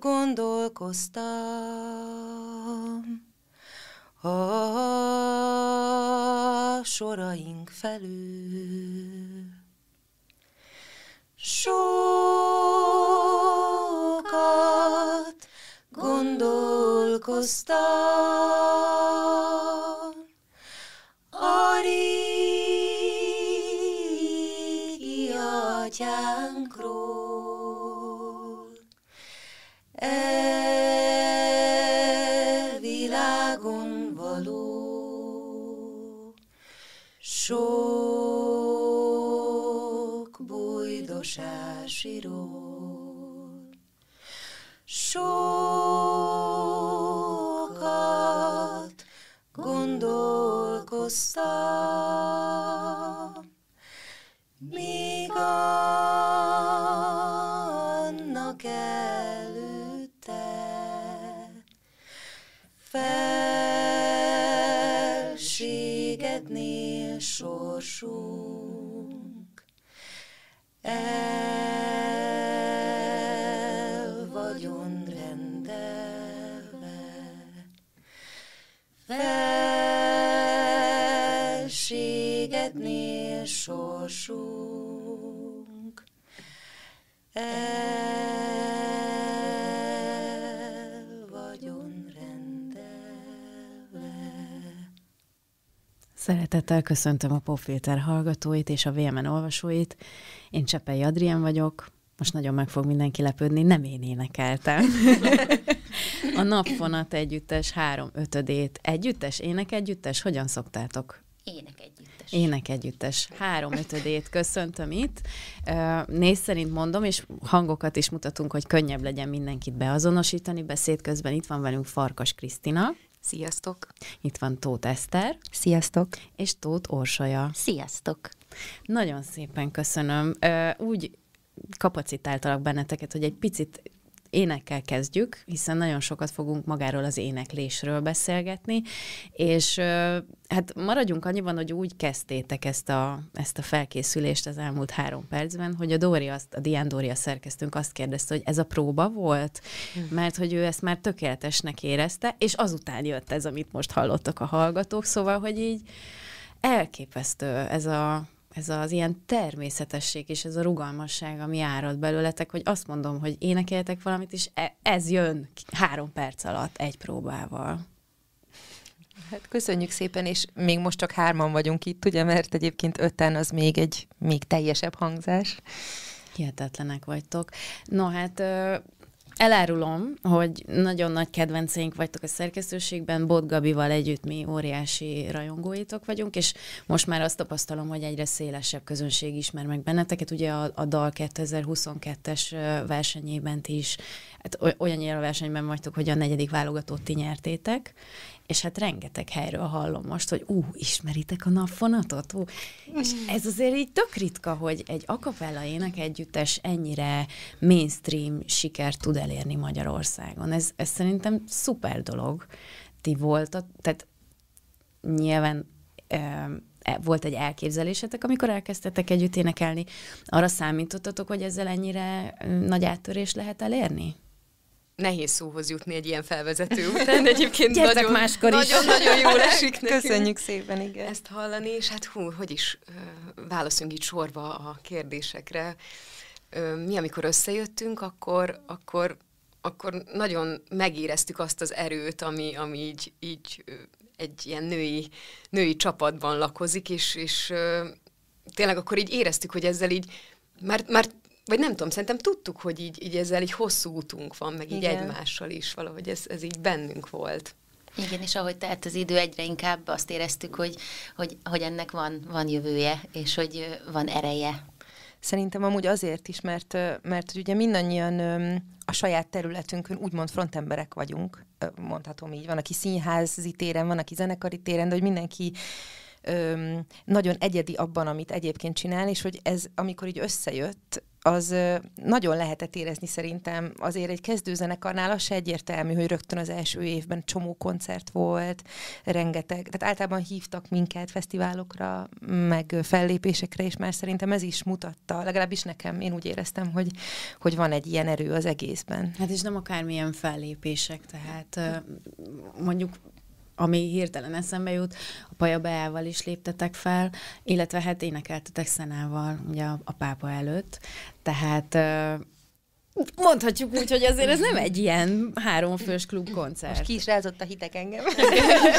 Gondolkoztam a soraink felül. Sokat gondolkoztam Szeretettel köszöntöm a Popfilter hallgatóit és a VMN olvasóit. Én Csepei Adrien vagyok. Most nagyon meg fog mindenki lepődni, nem én énekeltem. a Napfonat együttes három ötödét. Együttes, ének együttes? Hogyan szoktátok? Ének együttes. Ének együttes. Három ötödét köszöntöm itt. Néz szerint mondom, és hangokat is mutatunk, hogy könnyebb legyen mindenkit beazonosítani. Beszéd közben itt van velünk Farkas Krisztina, Sziasztok! itt van Tóth Eszter, Sziasztok! és Tóth Orsolya. Sziasztok! Nagyon szépen köszönöm. Úgy kapacitáltalak benneteket, hogy egy picit énekkel kezdjük, hiszen nagyon sokat fogunk magáról az éneklésről beszélgetni, és hát maradjunk annyiban, hogy úgy kezdtétek ezt a, ezt a felkészülést az elmúlt három percben, hogy a Dóri, azt, a Dián Dóri a szerkesztőnk azt kérdezte, hogy ez a próba volt, mert hogy ő ezt már tökéletesnek érezte, és azután jött ez, amit most hallottak a hallgatók, szóval, hogy így elképesztő ez a ez az ilyen természetesség és ez a rugalmasság, ami árad belőletek, hogy azt mondom, hogy énekeltek valamit, és e- ez jön három perc alatt egy próbával. Hát köszönjük szépen, és még most csak hárman vagyunk itt, ugye, mert egyébként öten az még egy még teljesebb hangzás. Hihetetlenek vagytok. No hát elárulom, hogy nagyon nagy kedvenceink vagytok a szerkesztőségben, Bot Gabival együtt mi óriási rajongóitok vagyunk, és most már azt tapasztalom, hogy egyre szélesebb közönség ismer meg benneteket. Ugye a, a DAL 2022-es ö, versenyében ti is, hát oly- olyannyira versenyben vagytok, hogy a negyedik válogatót ti nyertétek, és hát rengeteg helyről hallom most, hogy ú, ismeritek a napfonatot? Ú. És ez azért így tök ritka, hogy egy akapella ének együttes ennyire mainstream sikert tud elérni Magyarországon. Ez, ez szerintem szuper dolog. Ti voltat, tehát nyilván e- volt egy elképzelésetek, amikor elkezdtetek együtt énekelni. Arra számítottatok, hogy ezzel ennyire nagy áttörést lehet elérni? Nehéz szóhoz jutni egy ilyen felvezető után, egyébként nagyon, máskor is. nagyon-nagyon jól esik nekünk. Köszönjük szépen, igen. ezt hallani, és hát hú, hogy is ö, válaszolunk így sorba a kérdésekre. Ö, Mi, amikor összejöttünk, akkor, akkor, akkor nagyon megéreztük azt az erőt, ami, ami így, így egy ilyen női, női csapatban lakozik, és, és ö, tényleg akkor így éreztük, hogy ezzel így, már, már vagy nem tudom, szerintem tudtuk, hogy így, így ezzel így hosszú útunk van, meg így Igen. egymással is, valahogy ez, ez így bennünk volt. Igen, és ahogy telt az idő, egyre inkább azt éreztük, hogy, hogy, hogy ennek van, van jövője, és hogy van ereje. Szerintem amúgy azért is, mert, mert ugye mindannyian a saját területünkön úgymond frontemberek vagyunk, mondhatom így. Van, aki színházi téren, van, aki zenekari téren, de hogy mindenki öm, nagyon egyedi abban, amit egyébként csinál, és hogy ez, amikor így összejött, az nagyon lehetett érezni szerintem. Azért egy kezdőzenekarnál az se egyértelmű, hogy rögtön az első évben csomó koncert volt, rengeteg, tehát általában hívtak minket fesztiválokra, meg fellépésekre, és már szerintem ez is mutatta, legalábbis nekem, én úgy éreztem, hogy, hogy van egy ilyen erő az egészben. Hát és nem akármilyen fellépések, tehát mondjuk ami hirtelen eszembe jut, a Paja Beával is léptetek fel, illetve hát énekeltetek Szenával ugye a, a pápa előtt, tehát mondhatjuk úgy, hogy azért ez nem egy ilyen háromfős klub koncert. Most ki is rázott a hitek engem.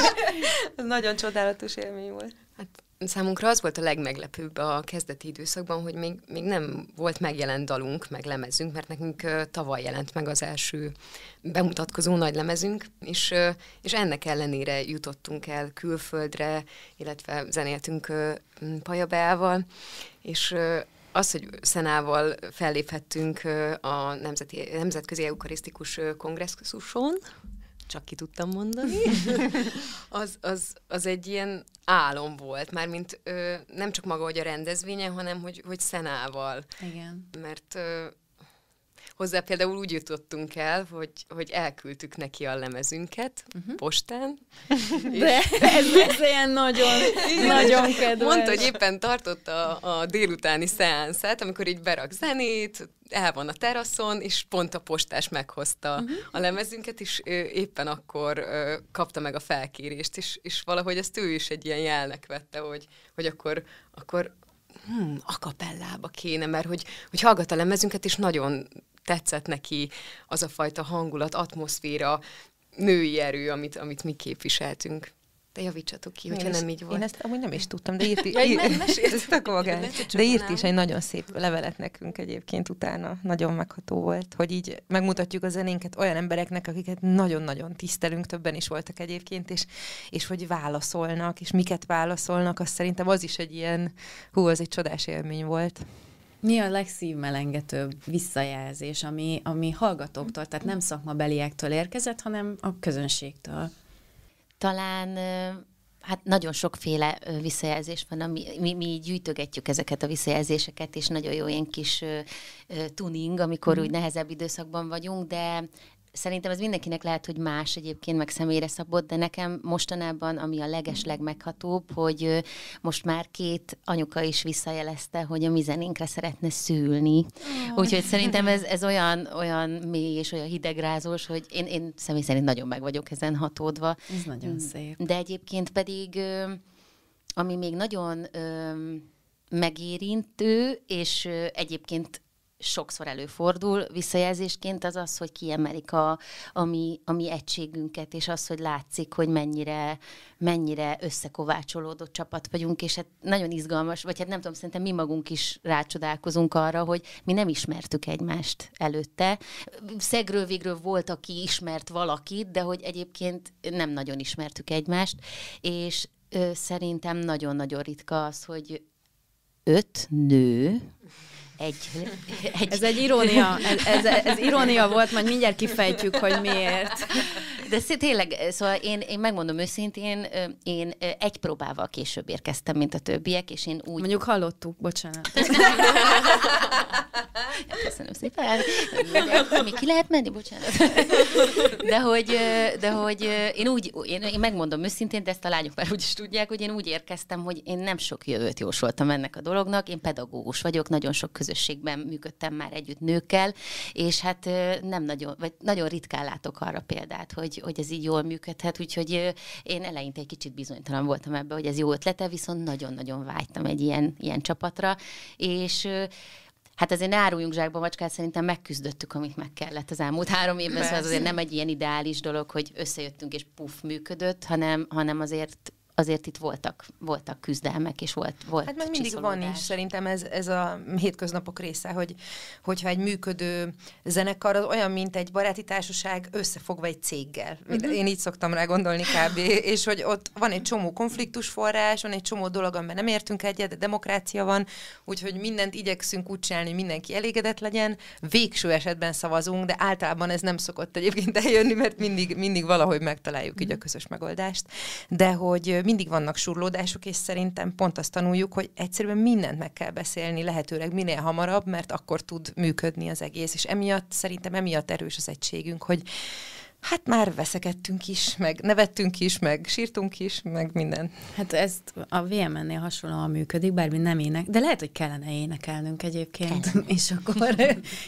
ez nagyon csodálatos élmény volt. Hát Számunkra az volt a legmeglepőbb a kezdeti időszakban, hogy még, még nem volt megjelent dalunk, meg lemezünk, mert nekünk tavaly jelent meg az első bemutatkozó nagy lemezünk, és, és ennek ellenére jutottunk el külföldre, illetve zenéltünk Pajabeával, és az, hogy Szenával felléphettünk a Nemzeti, Nemzetközi Eukarisztikus Kongresszuson, csak ki tudtam mondani, az, az, az egy ilyen álom volt, mármint ö, nem csak maga, hogy a rendezvénye, hanem hogy, hogy Szenával. Igen. Mert ö, hozzá például úgy jutottunk el, hogy, hogy elküldtük neki a lemezünket uh-huh. postán. De ez, ez ilyen nagyon, nagyon kedves. Mondta, hogy éppen tartotta a, a délutáni szeánszát, amikor így berak zenét, el van a teraszon, és pont a postás meghozta uh-huh. a lemezünket, és ő éppen akkor ö, kapta meg a felkérést, és, és valahogy ezt ő is egy ilyen jelnek vette, hogy, hogy akkor, akkor hmm, akapellába kéne, mert hogy, hogy hallgat a lemezünket, és nagyon tetszett neki az a fajta hangulat, atmoszféra, női erő, amit, amit mi képviseltünk. De javítsatok ki, hogyha nem így volt. Én ezt amúgy nem is tudtam, de írt, ja, írt, de írt is egy nagyon szép levelet nekünk egyébként utána. Nagyon megható volt, hogy így megmutatjuk a zenénket olyan embereknek, akiket nagyon-nagyon tisztelünk, többen is voltak egyébként, és, és hogy válaszolnak, és miket válaszolnak, azt szerintem az is egy ilyen, hú, az egy csodás élmény volt. Mi a legszívmelengetőbb visszajelzés, ami, ami hallgatóktól, tehát nem szakmabeliektől érkezett, hanem a közönségtől? Talán Hát nagyon sokféle visszajelzés van, ami, mi, mi gyűjtögetjük ezeket a visszajelzéseket, és nagyon jó ilyen kis tuning, amikor mm. úgy nehezebb időszakban vagyunk, de Szerintem ez mindenkinek lehet, hogy más egyébként, meg személyre szabott, de nekem mostanában, ami a leges legmeghatóbb, hogy most már két anyuka is visszajelezte, hogy a mi zenénkre szeretne szülni. Oh. Úgyhogy szerintem ez, ez olyan, olyan mély és olyan hidegrázós, hogy én, én személy szerint nagyon meg vagyok ezen hatódva. Ez nagyon mm. szép. De egyébként pedig, ami még nagyon megérintő, és egyébként sokszor előfordul visszajelzésként, az az, hogy kiemelik a, a, mi, a mi egységünket, és az, hogy látszik, hogy mennyire, mennyire összekovácsolódott csapat vagyunk, és hát nagyon izgalmas, vagy hát nem tudom, szerintem mi magunk is rácsodálkozunk arra, hogy mi nem ismertük egymást előtte. Szegről végről volt, aki ismert valakit, de hogy egyébként nem nagyon ismertük egymást, és ö, szerintem nagyon-nagyon ritka az, hogy öt nő, egy, egy... Ez egy irónia, ez, ez, ez irónia volt, majd mindjárt kifejtjük, hogy miért. De tényleg, szóval én, én megmondom őszintén, én egy próbával később érkeztem, mint a többiek, és én úgy... Mondjuk hallottuk, bocsánat. Köszönöm szépen. Még ki lehet menni, bocsánat. De hogy, de hogy én úgy, én, én megmondom őszintén, de ezt a lányok már úgy is tudják, hogy én úgy érkeztem, hogy én nem sok jövőt jósoltam ennek a dolognak. Én pedagógus vagyok, nagyon sok közösségben működtem már együtt nőkkel, és hát nem nagyon, vagy nagyon ritkán látok arra példát, hogy, hogy ez így jól működhet, úgyhogy én eleinte egy kicsit bizonytalan voltam ebbe, hogy ez jó ötlete, viszont nagyon-nagyon vágytam egy ilyen, ilyen csapatra, és Hát azért ne áruljunk zsákba macskát, szerintem megküzdöttük, amit meg kellett az elmúlt három évben, szóval azért nem egy ilyen ideális dolog, hogy összejöttünk és puff működött, hanem, hanem azért azért itt voltak, voltak küzdelmek, és volt, volt Hát meg mindig van is, szerintem ez, ez a hétköznapok része, hogy, hogyha egy működő zenekar az olyan, mint egy baráti társaság összefogva egy céggel. Uh-huh. Én így szoktam rá gondolni kb. és hogy ott van egy csomó konfliktusforrás, van egy csomó dolog, amiben nem értünk egyet, de demokrácia van, úgyhogy mindent igyekszünk úgy csinálni, hogy mindenki elégedett legyen. Végső esetben szavazunk, de általában ez nem szokott egyébként eljönni, mert mindig, mindig valahogy megtaláljuk uh-huh. így a közös megoldást. De hogy mindig vannak surlódások, és szerintem pont azt tanuljuk, hogy egyszerűen mindent meg kell beszélni, lehetőleg minél hamarabb, mert akkor tud működni az egész, és emiatt szerintem emiatt erős az egységünk, hogy Hát már veszekedtünk is, meg nevettünk is, meg sírtunk is, meg minden. Hát ez a VMN-nél hasonlóan működik, bármi nem ének, de lehet, hogy kellene énekelnünk egyébként, kellene. és akkor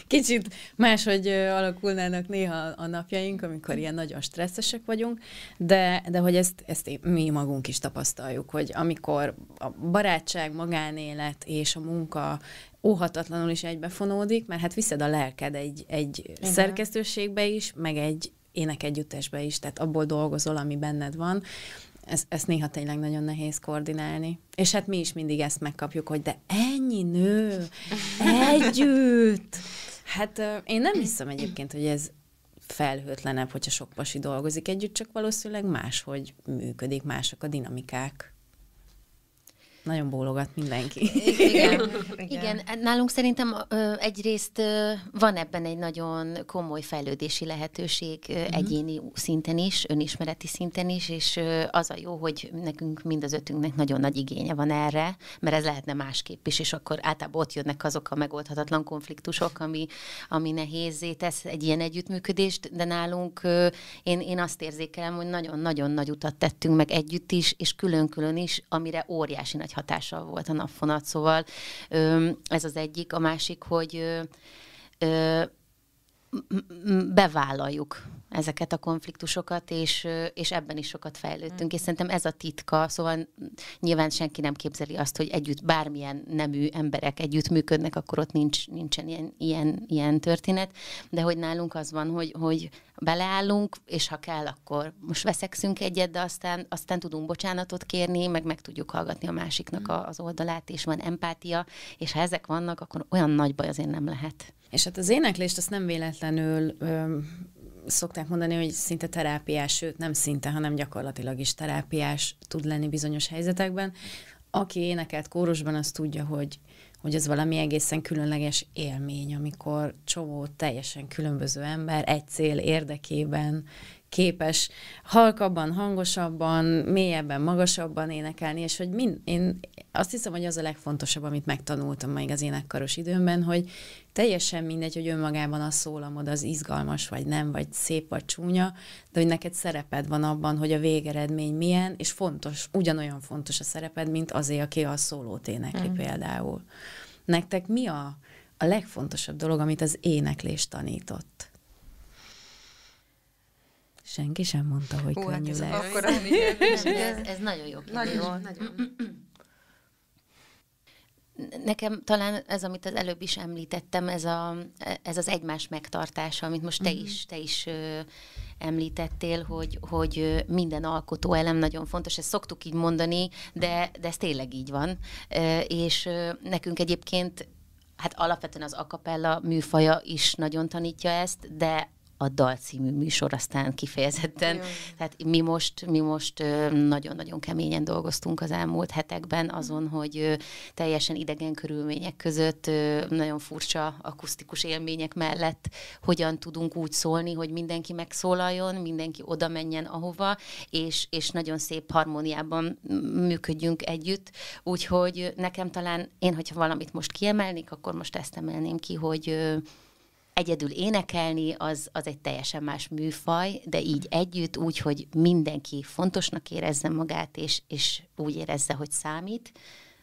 kicsit máshogy alakulnának néha a napjaink, amikor ilyen nagyon stresszesek vagyunk, de, de hogy ezt, ezt mi magunk is tapasztaljuk, hogy amikor a barátság, magánélet és a munka óhatatlanul is egybefonódik, mert hát viszed a lelked egy, egy szerkesztőségbe is, meg egy énekegyüttesbe is, tehát abból dolgozol, ami benned van, ezt, ezt néha tényleg nagyon nehéz koordinálni. És hát mi is mindig ezt megkapjuk, hogy de ennyi nő együtt. Hát én nem hiszem egyébként, hogy ez felhőtlenebb, hogyha sok pasi dolgozik együtt, csak valószínűleg máshogy működik, mások a dinamikák. Nagyon bólogat mindenki. Igen, igen. igen. nálunk szerintem ö, egyrészt ö, van ebben egy nagyon komoly fejlődési lehetőség ö, uh-huh. egyéni szinten is, önismereti szinten is, és ö, az a jó, hogy nekünk mind az ötünknek nagyon nagy igénye van erre, mert ez lehetne másképp is, és akkor általában ott jönnek azok a megoldhatatlan konfliktusok, ami, ami nehézé tesz egy ilyen együttműködést, de nálunk ö, én, én azt érzékelem, hogy nagyon-nagyon nagy utat tettünk meg együtt is, és külön-külön is, amire óriási nagy nagy hatással volt a napfonat, szóval ez az egyik. A másik, hogy bevállaljuk ezeket a konfliktusokat, és, és ebben is sokat fejlődtünk. Mm. És szerintem ez a titka, szóval nyilván senki nem képzeli azt, hogy együtt bármilyen nemű emberek együtt működnek, akkor ott nincs, nincsen ilyen, ilyen, ilyen történet, de hogy nálunk az van, hogy, hogy beleállunk, és ha kell, akkor most veszekszünk egyet, de aztán, aztán tudunk bocsánatot kérni, meg meg tudjuk hallgatni a másiknak mm. az oldalát, és van empátia, és ha ezek vannak, akkor olyan nagy baj azért nem lehet. És hát az éneklést azt nem véletlenül ö, szokták mondani, hogy szinte terápiás, sőt nem szinte, hanem gyakorlatilag is terápiás tud lenni bizonyos helyzetekben. Aki énekelt kórusban, az tudja, hogy, hogy ez valami egészen különleges élmény, amikor csomó teljesen különböző ember egy cél érdekében képes halkabban, hangosabban, mélyebben, magasabban énekelni, és hogy mind, én azt hiszem, hogy az a legfontosabb, amit megtanultam még az énekkaros időmben, hogy teljesen mindegy, hogy önmagában a szólamod az izgalmas, vagy nem, vagy szép, vagy csúnya, de hogy neked szereped van abban, hogy a végeredmény milyen, és fontos, ugyanolyan fontos a szereped, mint azé, aki a szólót énekli mm. például. Nektek mi a, a legfontosabb dolog, amit az éneklés tanított? Senki sem mondta, hogy Hú, hát könnyű hát ez lesz. Akkor ez, ez nagyon jó. Nagyon, nagyon. Nekem talán ez, amit az előbb is említettem, ez, a, ez az egymás megtartása, amit most te mm-hmm. is, te is ö, említettél, hogy, hogy minden alkotó elem nagyon fontos, ezt szoktuk így mondani, de, de ez tényleg így van. Ö, és ö, nekünk egyébként hát alapvetően az akapella műfaja is nagyon tanítja ezt, de a Dal című műsor aztán kifejezetten. Jaj. Tehát mi most, mi most nagyon-nagyon keményen dolgoztunk az elmúlt hetekben azon, hogy teljesen idegen körülmények között, nagyon furcsa akusztikus élmények mellett hogyan tudunk úgy szólni, hogy mindenki megszólaljon, mindenki oda menjen ahova, és, és nagyon szép harmóniában működjünk együtt. Úgyhogy nekem talán, én, hogyha valamit most kiemelnék, akkor most ezt emelném ki, hogy egyedül énekelni, az, az egy teljesen más műfaj, de így együtt, úgy, hogy mindenki fontosnak érezze magát, és, és úgy érezze, hogy számít,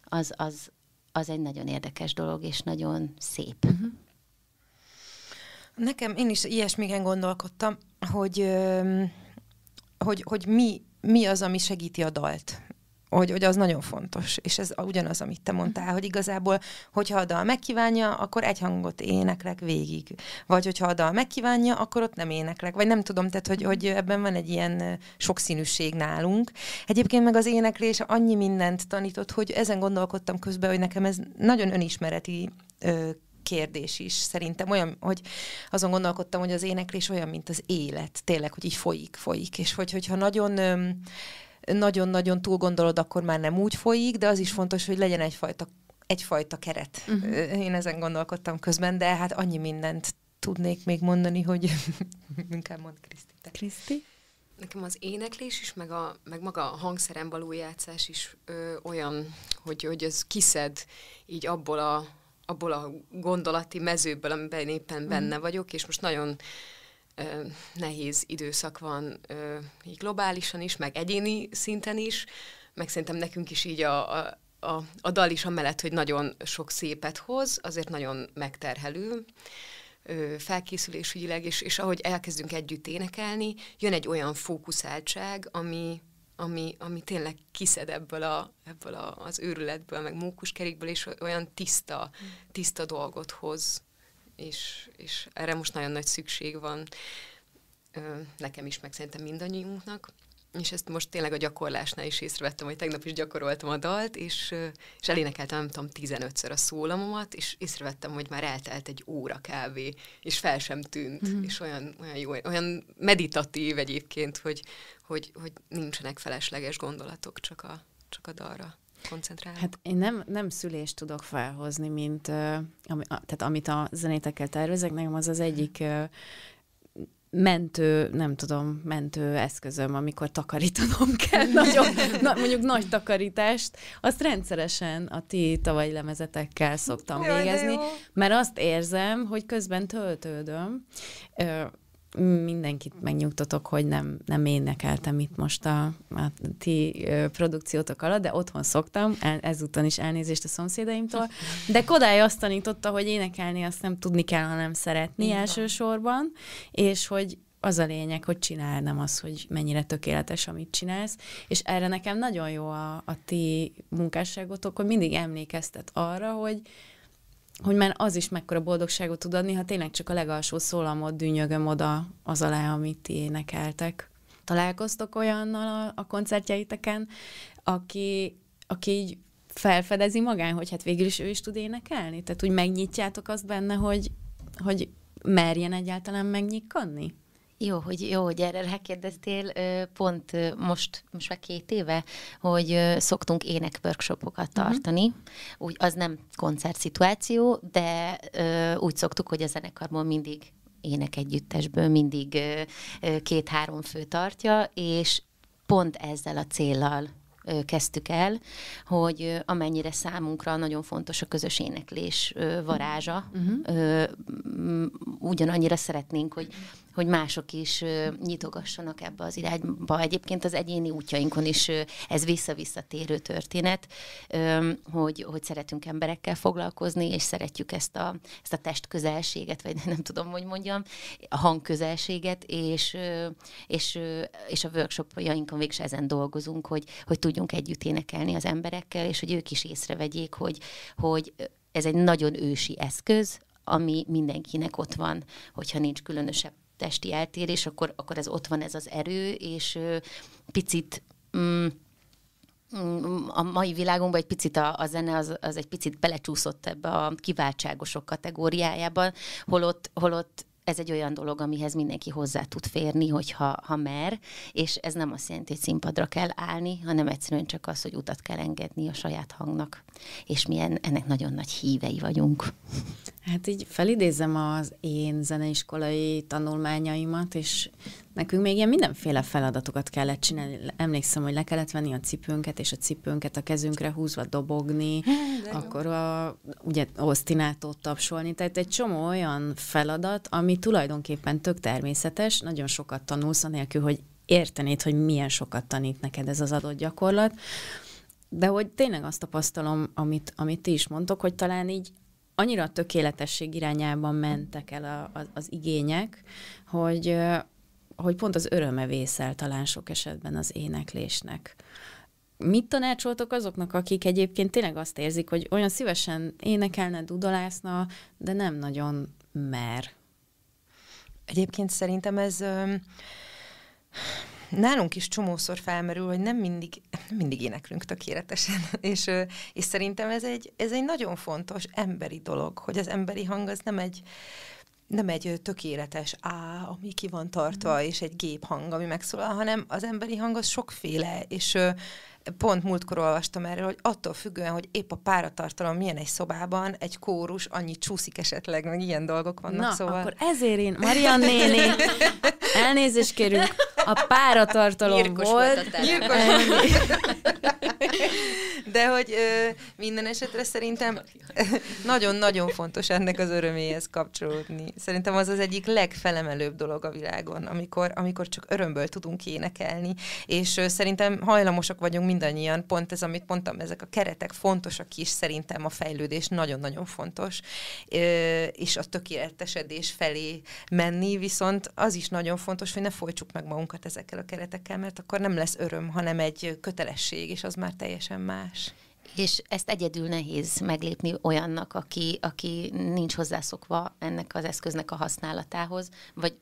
az, az, az egy nagyon érdekes dolog, és nagyon szép. Uh-huh. Nekem, én is ilyesmigen gondolkodtam, hogy, hogy, hogy mi, mi az, ami segíti a dalt hogy, hogy az nagyon fontos, és ez ugyanaz, amit te mondtál, hogy igazából, hogyha a dal megkívánja, akkor egy hangot éneklek végig. Vagy hogyha a dal megkívánja, akkor ott nem éneklek. Vagy nem tudom, tehát, hogy, hogy ebben van egy ilyen sokszínűség nálunk. Egyébként meg az éneklés annyi mindent tanított, hogy ezen gondolkodtam közben, hogy nekem ez nagyon önismereti ö, kérdés is. Szerintem olyan, hogy azon gondolkodtam, hogy az éneklés olyan, mint az élet. Tényleg, hogy így folyik, folyik. És hogy, hogyha nagyon... Ö, nagyon-nagyon túl gondolod, akkor már nem úgy folyik, de az is fontos, hogy legyen egyfajta, egyfajta keret. Uh-huh. Én ezen gondolkodtam közben, de hát annyi mindent tudnék még mondani, hogy inkább mond Kriszti. Kriszti? nekem az éneklés is, meg, a, meg maga a hangszerem való játszás is ö, olyan, hogy, hogy ez kiszed így abból a, abból a gondolati mezőből, amiben éppen mhm. benne vagyok, és most nagyon ö, nehéz időszak van ö, így globálisan is, meg egyéni szinten is, meg szerintem nekünk is így a, a, a, a dal is amellett, hogy nagyon sok szépet hoz, azért nagyon megterhelő felkészülésügyileg, és, és ahogy elkezdünk együtt énekelni, jön egy olyan fókuszáltság, ami, ami, ami tényleg kiszed ebből, a, ebből a, az őrületből, meg mókuskerékből, és olyan tiszta, tiszta dolgot hoz, és, és erre most nagyon nagy szükség van nekem is, meg szerintem mindannyiunknak. És ezt most tényleg a gyakorlásnál is észrevettem, hogy tegnap is gyakoroltam a dalt, és, és elénekeltem, nem tudom, 15-ször a szólamomat, és észrevettem, hogy már eltelt egy óra kávé, és fel sem tűnt, mm-hmm. és olyan, olyan jó, olyan meditatív egyébként, hogy, hogy, hogy nincsenek felesleges gondolatok, csak a, csak a dalra koncentrálni. Hát én nem, nem szülést tudok felhozni, mint ami, tehát amit a zenétekkel tervezek, nekem az az egyik uh, mentő, nem tudom, mentő eszközöm, amikor takarítanom kell, nagyon, na, mondjuk nagy takarítást, azt rendszeresen a ti tavalyi lemezetekkel szoktam Jaj, végezni, mert azt érzem, hogy közben töltődöm mindenkit megnyugtatok, hogy nem, nem énekeltem itt most a, a ti produkciótok alatt, de otthon szoktam, el, ezúton is elnézést a szomszédaimtól. De Kodály azt tanította, hogy énekelni azt nem tudni kell, hanem szeretni Igen. elsősorban, és hogy az a lényeg, hogy csinál, nem az, hogy mennyire tökéletes, amit csinálsz. És erre nekem nagyon jó a, a ti munkásságotok, hogy mindig emlékeztet arra, hogy, hogy már az is mekkora boldogságot tud adni, ha tényleg csak a legalsó szólamot dűnyögöm oda az alá, amit ti énekeltek. Találkoztok olyannal a, a koncertjeiteken, aki, aki így felfedezi magán, hogy hát végül is ő is tud énekelni? Tehát úgy megnyitjátok azt benne, hogy, hogy merjen egyáltalán megnyikkanni? Jó, hogy, jó, hogy erre rákérdeztél. Pont most, most már két éve, hogy szoktunk ének-workshopokat mhm. tartani. Uh-huh. Úgy, az nem koncertszituáció, de úgy szoktuk, hogy a zenekarból mindig ének együttesből mindig két-három fő tartja, és pont ezzel a céllal kezdtük el, hogy amennyire számunkra nagyon fontos a közös éneklés varázsa, uh-huh. ugyanannyira szeretnénk, hogy hogy mások is nyitogassanak ebbe az irányba. Egyébként az egyéni útjainkon is ez vissza-visszatérő történet, hogy, hogy szeretünk emberekkel foglalkozni, és szeretjük ezt a, ezt a testközelséget, vagy nem tudom, hogy mondjam, a hangközelséget, és, és, és a workshopjainkon végül ezen dolgozunk, hogy, hogy tudjunk együtt énekelni az emberekkel, és hogy ők is észrevegyék, hogy, hogy ez egy nagyon ősi eszköz, ami mindenkinek ott van, hogyha nincs különösebb testi eltérés, akkor, akkor ez ott van ez az erő, és picit mm, mm, a mai világunkban egy picit a, a zene az, az egy picit belecsúszott ebbe a kiváltságosok kategóriájában, holott, holott ez egy olyan dolog, amihez mindenki hozzá tud férni, hogyha ha mer, és ez nem azt jelenti, hogy színpadra kell állni, hanem egyszerűen csak az, hogy utat kell engedni a saját hangnak, és milyen ennek nagyon nagy hívei vagyunk. Hát így felidézem az én zeneiskolai tanulmányaimat, és nekünk még ilyen mindenféle feladatokat kellett csinálni. Emlékszem, hogy le kellett venni a cipőnket, és a cipőnket a kezünkre húzva dobogni, De akkor a, ugye osztinátót tapsolni, tehát egy csomó olyan feladat, ami tulajdonképpen tök természetes, nagyon sokat tanulsz, anélkül, hogy értenéd, hogy milyen sokat tanít neked ez az adott gyakorlat, de hogy tényleg azt tapasztalom, amit, amit ti is mondtok, hogy talán így annyira a tökéletesség irányában mentek el a, a, az igények, hogy, hogy pont az öröme vészel talán sok esetben az éneklésnek. Mit tanácsoltok azoknak, akik egyébként tényleg azt érzik, hogy olyan szívesen énekelne, dudalászna, de nem nagyon mer? Egyébként szerintem ez nálunk is csomószor felmerül, hogy nem mindig, nem mindig éneklünk tökéletesen, és, és szerintem ez egy, ez egy nagyon fontos emberi dolog, hogy az emberi hang az nem egy, nem egy tökéletes A, ami ki van tartva, és egy géphang, ami megszólal, hanem az emberi hang az sokféle, és pont múltkor olvastam erről, hogy attól függően, hogy épp a páratartalom milyen egy szobában, egy kórus annyi csúszik esetleg, meg ilyen dolgok vannak, Na, szóval... akkor ezért én, Marian néni, elnézést kérünk, a páratartalom Nyírkos volt. volt. Nyírkos. De hogy ö, minden esetre szerintem nagyon-nagyon fontos ennek az öröméhez kapcsolódni. Szerintem az az egyik legfelemelőbb dolog a világon, amikor, amikor csak örömből tudunk énekelni, és ö, szerintem hajlamosak vagyunk mindannyian, pont ez, amit mondtam, ezek a keretek fontosak is, szerintem a fejlődés nagyon-nagyon fontos, és a tökéletesedés felé menni, viszont az is nagyon fontos, hogy ne folytsuk meg magunkat ezekkel a keretekkel, mert akkor nem lesz öröm, hanem egy kötelesség, és az már teljesen más. És ezt egyedül nehéz meglépni olyannak, aki, aki nincs hozzászokva ennek az eszköznek a használatához, vagy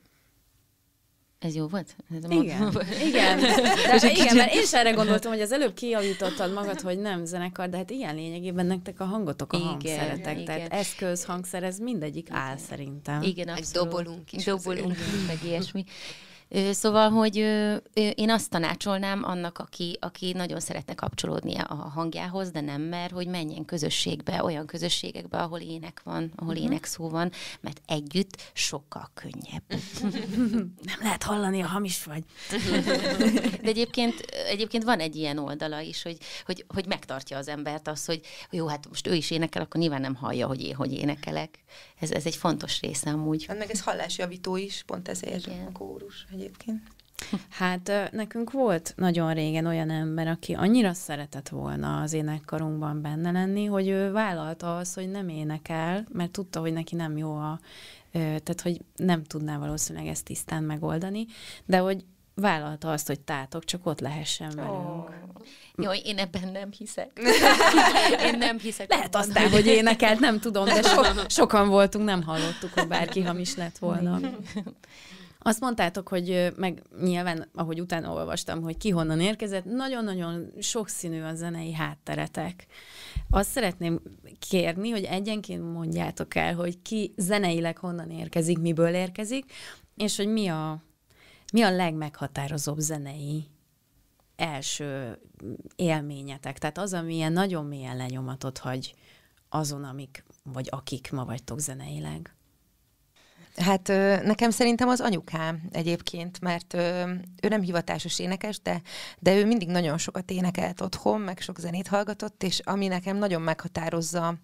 ez jó volt? Ez a Igen, igen. De igen, mert én is erre gondoltam, hogy az előbb kijavítottad magad, hogy nem zenekar, de hát igen, lényegében nektek a hangotok a Igen, hangszeretek. Tehát igen. eszköz, hangszer, ez mindegyik áll szerintem. Igen, Egy abszolút. dobolunk is Dobolunk, meg ilyesmi. Szóval, hogy én azt tanácsolnám annak, aki, aki nagyon szeretne kapcsolódni a hangjához, de nem mer, hogy menjen közösségbe, olyan közösségekbe, ahol ének van, ahol uh-huh. énekszó van, mert együtt sokkal könnyebb. Nem lehet hallani, a hamis vagy. De egyébként, egyébként van egy ilyen oldala is, hogy, hogy, hogy megtartja az embert az, hogy jó, hát most ő is énekel, akkor nyilván nem hallja, hogy én hogy énekelek. Ez, ez egy fontos része amúgy. Hát meg ez hallásjavító is, pont ezért Igen. a kórus egyébként. Hát nekünk volt nagyon régen olyan ember, aki annyira szeretett volna az énekkarunkban benne lenni, hogy ő vállalta azt, hogy nem énekel, mert tudta, hogy neki nem jó a, tehát hogy nem tudná valószínűleg ezt tisztán megoldani, de hogy vállalta azt, hogy tátok, csak ott lehessen velünk. Jó, én ebben nem hiszek. én nem hiszek. Lehet abban, aztán, hogy énekelt, nem tudom, de so, sokan voltunk, nem hallottuk, hogy bárki hamis lett volna. Azt mondtátok, hogy meg nyilván, ahogy utána olvastam, hogy ki honnan érkezett, nagyon-nagyon sokszínű a zenei hátteretek. Azt szeretném kérni, hogy egyenként mondjátok el, hogy ki zeneileg honnan érkezik, miből érkezik, és hogy mi a, mi a legmeghatározóbb zenei első élményetek. Tehát az, ami ilyen nagyon mélyen lenyomatot hagy azon, amik, vagy akik ma vagytok zeneileg. Hát nekem szerintem az anyukám egyébként, mert ő nem hivatásos énekes, de, de ő mindig nagyon sokat énekelt otthon, meg sok zenét hallgatott, és ami nekem nagyon meghatározza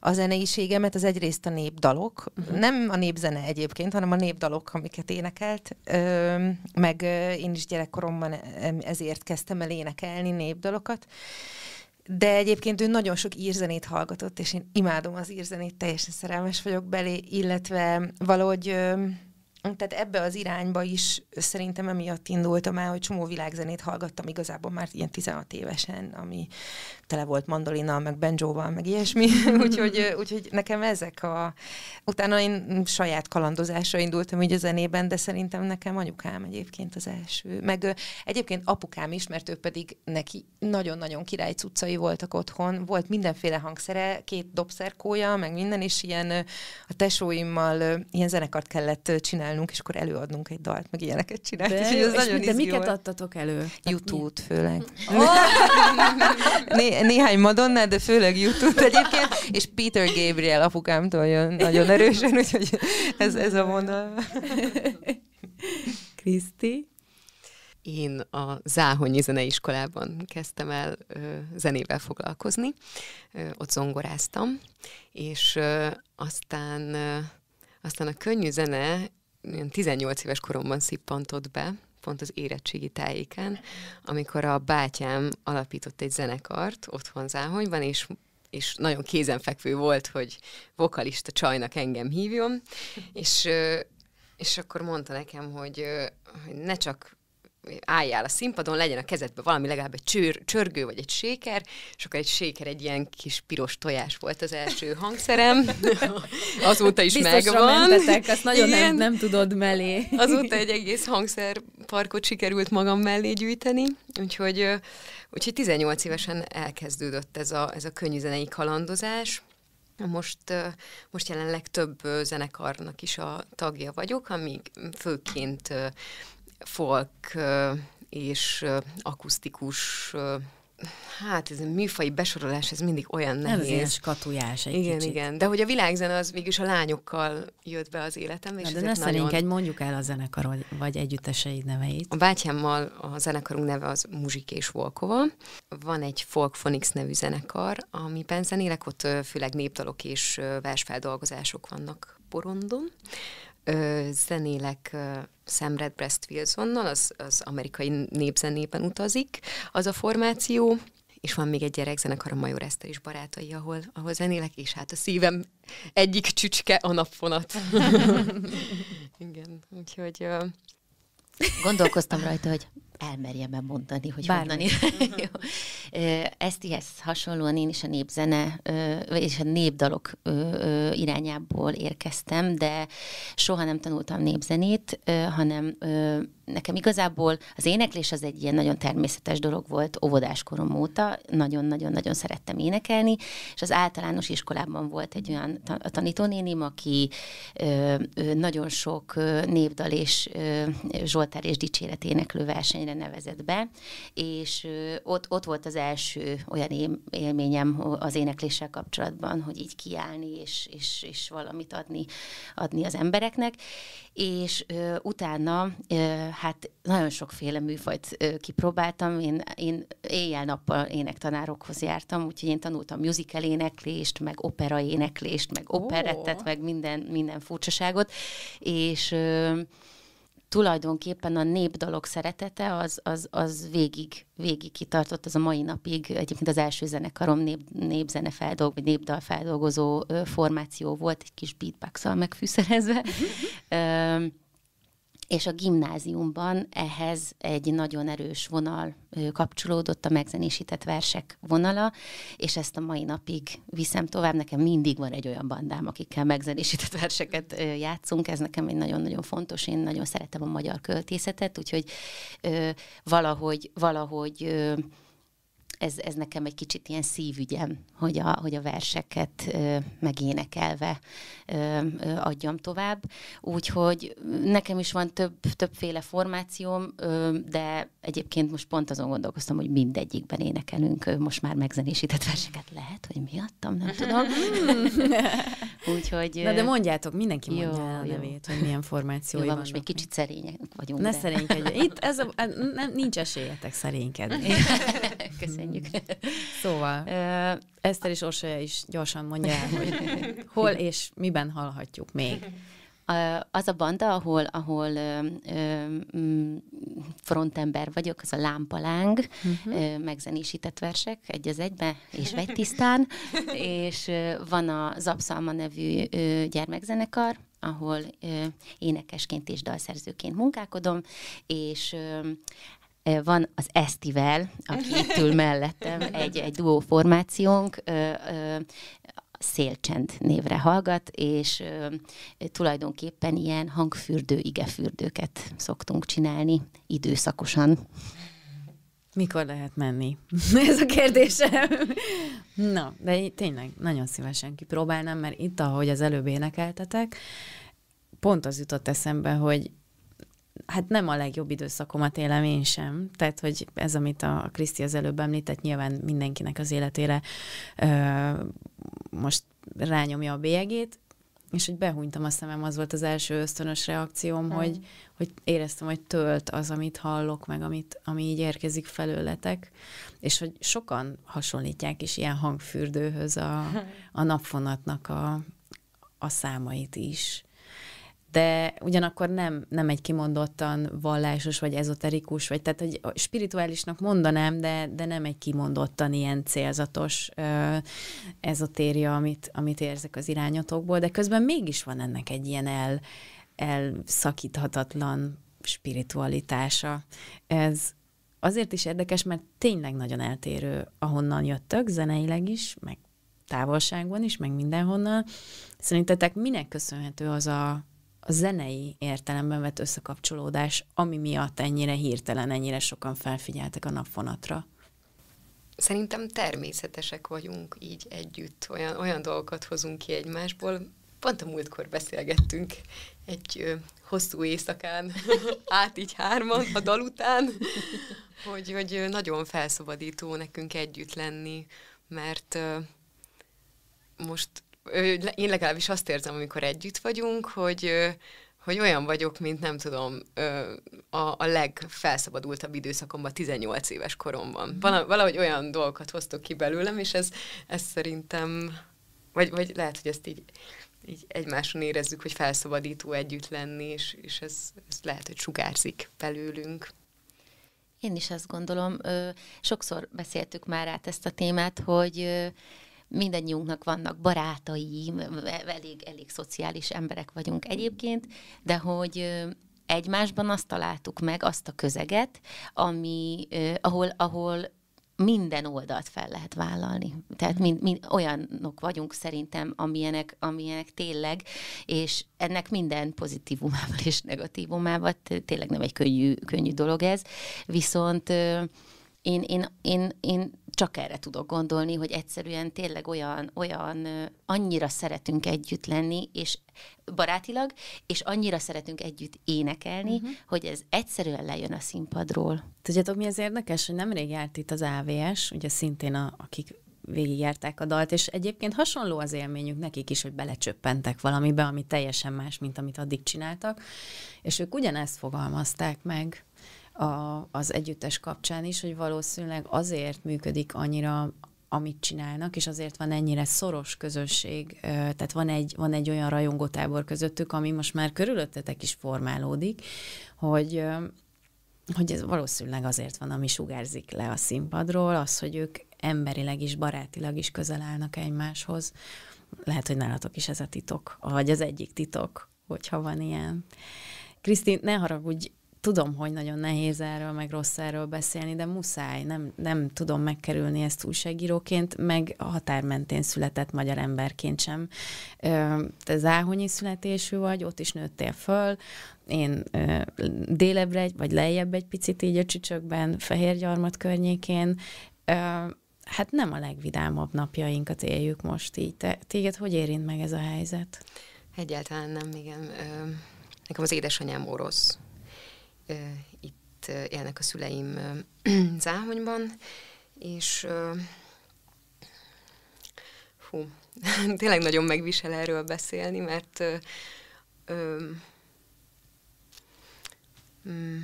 a zeneiségemet, az egyrészt a népdalok. Uh-huh. Nem a népzene egyébként, hanem a népdalok, amiket énekelt. Ö, meg ö, én is gyerekkoromban ezért kezdtem el énekelni népdalokat. De egyébként ő nagyon sok írzenét hallgatott, és én imádom az írzenét, teljesen szerelmes vagyok belé, illetve valahogy ö, tehát ebbe az irányba is szerintem emiatt indultam el, hogy csomó világzenét hallgattam igazából már ilyen 16 évesen, ami tele volt mandolina, meg banjóval, meg ilyesmi, úgyhogy, úgyhogy nekem ezek a... Utána én saját kalandozásra indultam így a zenében, de szerintem nekem anyukám egyébként az első. Meg egyébként apukám is, mert ő pedig neki nagyon-nagyon király cuccai voltak otthon, volt mindenféle hangszere, két dobszerkója, meg minden, és ilyen a tesóimmal ilyen zenekart kellett ö, csinálnunk, és akkor előadnunk egy dalt, meg ilyeneket csinált. De, jó, ez és, nagyon de miket volt. adtatok elő? Tehát mi- YouTube főleg. Né- néhány Madonna, de főleg YouTube egyébként, és Peter Gabriel apukámtól jön nagyon erősen, úgyhogy ez, ez a vonal. Kriszti? Én a Záhonyi Zeneiskolában kezdtem el ö, zenével foglalkozni, ö, ott zongoráztam, és ö, aztán, ö, aztán a könnyű zene 18 éves koromban szippantott be, pont az érettségi tájéken, amikor a bátyám alapított egy zenekart otthon Záhonyban, és és nagyon kézenfekvő volt, hogy vokalista csajnak engem hívjon, és, és akkor mondta nekem, hogy, hogy ne csak álljál a színpadon, legyen a kezedben valami, legalább egy csőr, csörgő vagy egy séker, és akkor egy séker egy ilyen kis piros tojás volt az első hangszerem. Azóta is Biztosra megvan. mentetek, azt nagyon nem, Igen. nem tudod mellé. Azóta egy egész hangszerparkot sikerült magam mellé gyűjteni, úgyhogy, úgyhogy 18 évesen elkezdődött ez a, ez a könnyű zenei kalandozás, Most, most jelenleg több zenekarnak is a tagja vagyok, amíg főként folk és akusztikus Hát ez a műfai besorolás, ez mindig olyan nehéz. Ez ilyen skatujás egy Igen, kicsit. igen. De hogy a világzene az mégis a lányokkal jött be az életembe. Na, és de ne nagyon... egy mondjuk el a zenekar vagy, együtteseid neveit. A bátyámmal a zenekarunk neve az Muzsik és Volkova. Van egy Folkphonics nevű zenekar, amiben zenélek, ott főleg népdalok és versfeldolgozások vannak porondon. Ö, zenélek ö, Sam Redbreast Wilsonnal, az, az amerikai népzenében utazik az a formáció, és van még egy gyerekzenekar, a Major Eszter is barátai, ahol, ahol zenélek, és hát a szívem egyik csücske a napfonat. Igen, úgyhogy... ö, Gondolkoztam rajta, hogy elmerjem-e mondani, hogy Bármi. honnan Jó. Ö, Esztihez hasonlóan én is a népzene és a népdalok irányából érkeztem, de soha nem tanultam népzenét, hanem nekem igazából az éneklés az egy ilyen nagyon természetes dolog volt óvodáskorom óta, nagyon-nagyon-nagyon szerettem énekelni, és az általános iskolában volt egy olyan tanítónénim, aki ö, ö, nagyon sok népdal és ö, Zsoltár és dicséret éneklő versenyre nevezett be, és ott, ott volt az első olyan él- élményem az énekléssel kapcsolatban, hogy így kiállni és, és, és valamit adni, adni az embereknek, és ö, utána ö, hát nagyon sokféle műfajt ö, kipróbáltam. Én, én éjjel-nappal énektanárokhoz jártam, úgyhogy én tanultam musical éneklést, meg opera éneklést, meg operettet, meg minden, minden furcsaságot, és ö, tulajdonképpen a népdalok szeretete az, az, az végig, végig kitartott, az a mai napig. Egyébként az első zenekarom nép, népzene feldolg, vagy népdal feldolgozó formáció volt, egy kis beatbox megfűszerezve. És a gimnáziumban ehhez egy nagyon erős vonal kapcsolódott, a megzenésített versek vonala, és ezt a mai napig viszem tovább. Nekem mindig van egy olyan bandám, akikkel megzenésített verseket játszunk, ez nekem egy nagyon-nagyon fontos, én nagyon szeretem a magyar költészetet, úgyhogy valahogy, valahogy ez, ez nekem egy kicsit ilyen szívügyem, hogy a, hogy a verseket ö, megénekelve ö, ö, adjam tovább. Úgyhogy nekem is van több, többféle formációm, ö, de egyébként most pont azon gondolkoztam, hogy mindegyikben énekelünk ö, most már megzenésített verseket. Lehet, hogy miattam, nem tudom. Úgyhogy... Na de mondjátok, mindenki mondja Jó, el a jó. nevét, hogy milyen formációi jó, van, most még kicsit szerények vagyunk. Ne de- szerénykedj. Itt ez a, nem, nincs esélyetek szerénykedni. Köszönjük. Szóval, Ö, Eszter és Orsolya is gyorsan mondja el, hogy hol és miben hallhatjuk még. Az a banda, ahol, ahol ö, ö, mm, frontember vagyok, az a Lámpaláng, uh-huh. megzenésített versek egy az egybe, és vegytisztán, és ö, van a Zapszalma nevű ö, gyermekzenekar, ahol ö, énekesként és dalszerzőként munkálkodom, és Ö, van az Esztivel, aki itt ül mellettem, egy, egy duó formációnk, Szélcsend névre hallgat, és ö, tulajdonképpen ilyen hangfürdő, igefürdőket szoktunk csinálni időszakosan. Mikor lehet menni? Ez a kérdésem. Na, de én tényleg nagyon szívesen kipróbálnám, mert itt, ahogy az előbb énekeltetek, pont az jutott eszembe, hogy hát nem a legjobb időszakomat élem én sem. Tehát, hogy ez, amit a Kriszti az előbb említett, nyilván mindenkinek az életére ö, most rányomja a bélyegét, és hogy behúnytam a szemem, az volt az első ösztönös reakcióm, mm. hogy, hogy éreztem, hogy tölt az, amit hallok, meg amit, ami így érkezik felőletek, és hogy sokan hasonlítják is ilyen hangfürdőhöz a, a napfonatnak a, a számait is de ugyanakkor nem, nem egy kimondottan vallásos, vagy ezoterikus, vagy tehát hogy spirituálisnak mondanám, de, de nem egy kimondottan ilyen célzatos ö, ezotéria, amit, amit érzek az irányatokból, de közben mégis van ennek egy ilyen el, elszakíthatatlan spiritualitása. Ez azért is érdekes, mert tényleg nagyon eltérő, ahonnan jöttök, zeneileg is, meg távolságban is, meg mindenhonnan. Szerintetek minek köszönhető az a, a zenei értelemben vett összekapcsolódás, ami miatt ennyire hirtelen, ennyire sokan felfigyeltek a napfonatra? szerintem természetesek vagyunk így együtt, olyan, olyan dolgokat hozunk ki egymásból. Pont a múltkor beszélgettünk egy ö, hosszú éjszakán át így hárman a dal után, hogy, hogy nagyon felszabadító nekünk együtt lenni, mert ö, most én legalábbis azt érzem, amikor együtt vagyunk, hogy hogy olyan vagyok, mint nem tudom, a, a legfelszabadultabb időszakomban, 18 éves koromban. Mhm. Valahogy olyan dolgokat hoztok ki belőlem, és ez, ez szerintem, vagy, vagy lehet, hogy ezt így, így egymáson érezzük, hogy felszabadító együtt lenni, és, és ez, ez lehet, hogy sugárzik belőlünk. Én is azt gondolom, sokszor beszéltük már át ezt a témát, hogy mindannyiunknak vannak barátai, elég, elég szociális emberek vagyunk egyébként, de hogy egymásban azt találtuk meg, azt a közeget, ami, ahol, ahol minden oldalt fel lehet vállalni. Tehát mind, mind, olyanok vagyunk szerintem, amilyenek, amilyenek tényleg, és ennek minden pozitívumával és negatívumával, tényleg nem egy könnyű, könnyű dolog ez, viszont én, én, én, én csak erre tudok gondolni, hogy egyszerűen tényleg olyan, olyan annyira szeretünk együtt lenni, és barátilag, és annyira szeretünk együtt énekelni, uh-huh. hogy ez egyszerűen lejön a színpadról. Tudjátok, mi az érdekes, hogy nemrég járt itt az AVS, ugye szintén a, akik végigjárták a dalt, és egyébként hasonló az élményük nekik is, hogy belecsöppentek valamibe, ami teljesen más, mint amit addig csináltak, és ők ugyanezt fogalmazták meg, a, az együttes kapcsán is, hogy valószínűleg azért működik annyira amit csinálnak, és azért van ennyire szoros közösség, tehát van egy, van egy olyan rajongótábor közöttük, ami most már körülöttetek is formálódik, hogy, hogy ez valószínűleg azért van, ami sugárzik le a színpadról, az, hogy ők emberileg is, barátilag is közel állnak egymáshoz. Lehet, hogy nálatok is ez a titok, vagy az egyik titok, hogyha van ilyen. Krisztin, ne haragudj, tudom, hogy nagyon nehéz erről, meg rossz erről beszélni, de muszáj, nem, nem tudom megkerülni ezt újságíróként, meg a határmentén született magyar emberként sem. Te záhonyi születésű vagy, ott is nőttél föl, én délebre vagy lejjebb egy picit így a csücsökben, Fehérgyarmat környékén, hát nem a legvidámabb napjainkat éljük most így. Te, téged hogy érint meg ez a helyzet? Egyáltalán nem, igen. Nekem az édesanyám orosz itt élnek a szüleim Záhonyban, és hú, tényleg nagyon megvisel erről beszélni, mert mm,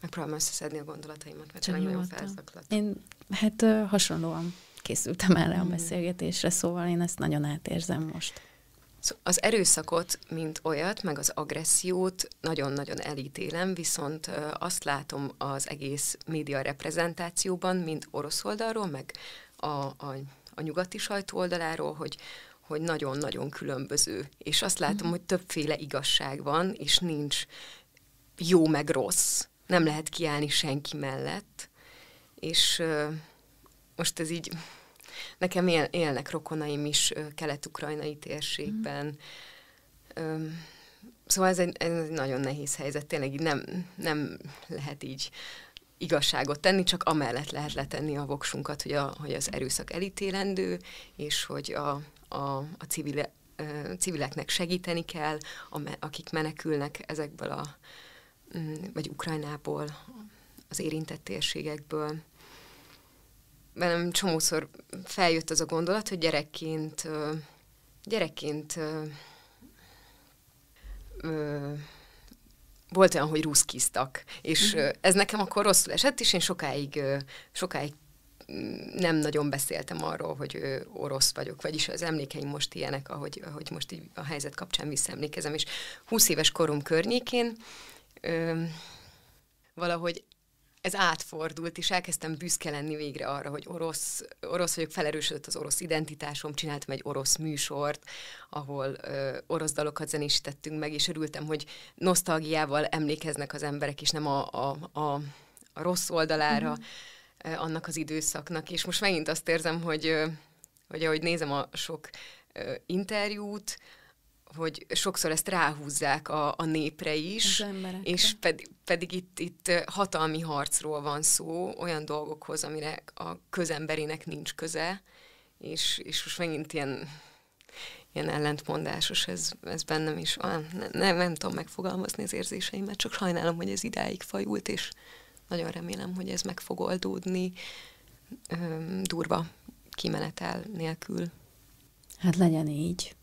megpróbálom összeszedni a gondolataimat, mert tényleg nagyon felzaklat. Én hát hasonlóan készültem erre a mm. beszélgetésre, szóval én ezt nagyon átérzem most. Az erőszakot, mint olyat, meg az agressziót nagyon-nagyon elítélem, viszont azt látom az egész média reprezentációban, mint orosz oldalról, meg a, a, a nyugati sajtó oldaláról, hogy, hogy nagyon-nagyon különböző. És azt látom, mm. hogy többféle igazság van, és nincs jó meg rossz. Nem lehet kiállni senki mellett. És uh, most ez így Nekem él, élnek rokonaim is kelet-ukrajnai térségben. Mm. Szóval ez egy, ez egy nagyon nehéz helyzet, tényleg nem, nem lehet így igazságot tenni, csak amellett lehet letenni a voksunkat, hogy, a, hogy az erőszak elítélendő, és hogy a, a, a civil, civileknek segíteni kell, akik menekülnek ezekből a, mm, vagy Ukrajnából, az érintett térségekből velem csomószor feljött az a gondolat, hogy gyerekként, gyerekként volt olyan, hogy ruszkiztak, és uh-huh. ez nekem akkor rosszul esett, és én sokáig, sokáig mm, nem nagyon beszéltem arról, hogy orosz vagyok, vagyis az emlékeim most ilyenek, ahogy, ahogy most így a helyzet kapcsán visszaemlékezem, és 20 éves korom környékén ö, valahogy ez átfordult, és elkezdtem büszke lenni végre arra, hogy orosz, orosz vagyok, felerősödött az orosz identitásom, csináltam egy orosz műsort, ahol ö, orosz dalokat zenésítettünk meg, és örültem, hogy nosztalgiával emlékeznek az emberek, és nem a, a, a, a rossz oldalára mm-hmm. annak az időszaknak. És most megint azt érzem, hogy, hogy ahogy nézem a sok interjút, hogy sokszor ezt ráhúzzák a, a népre is, és pedig, pedig itt, itt hatalmi harcról van szó, olyan dolgokhoz, amire a közemberinek nincs köze, és, és most megint ilyen, ilyen ellentmondásos ez, ez bennem is van. Nem, nem, nem tudom megfogalmazni az érzéseimet, csak sajnálom, hogy ez idáig fajult, és nagyon remélem, hogy ez meg fog oldódni durva kimenetel nélkül. Hát legyen így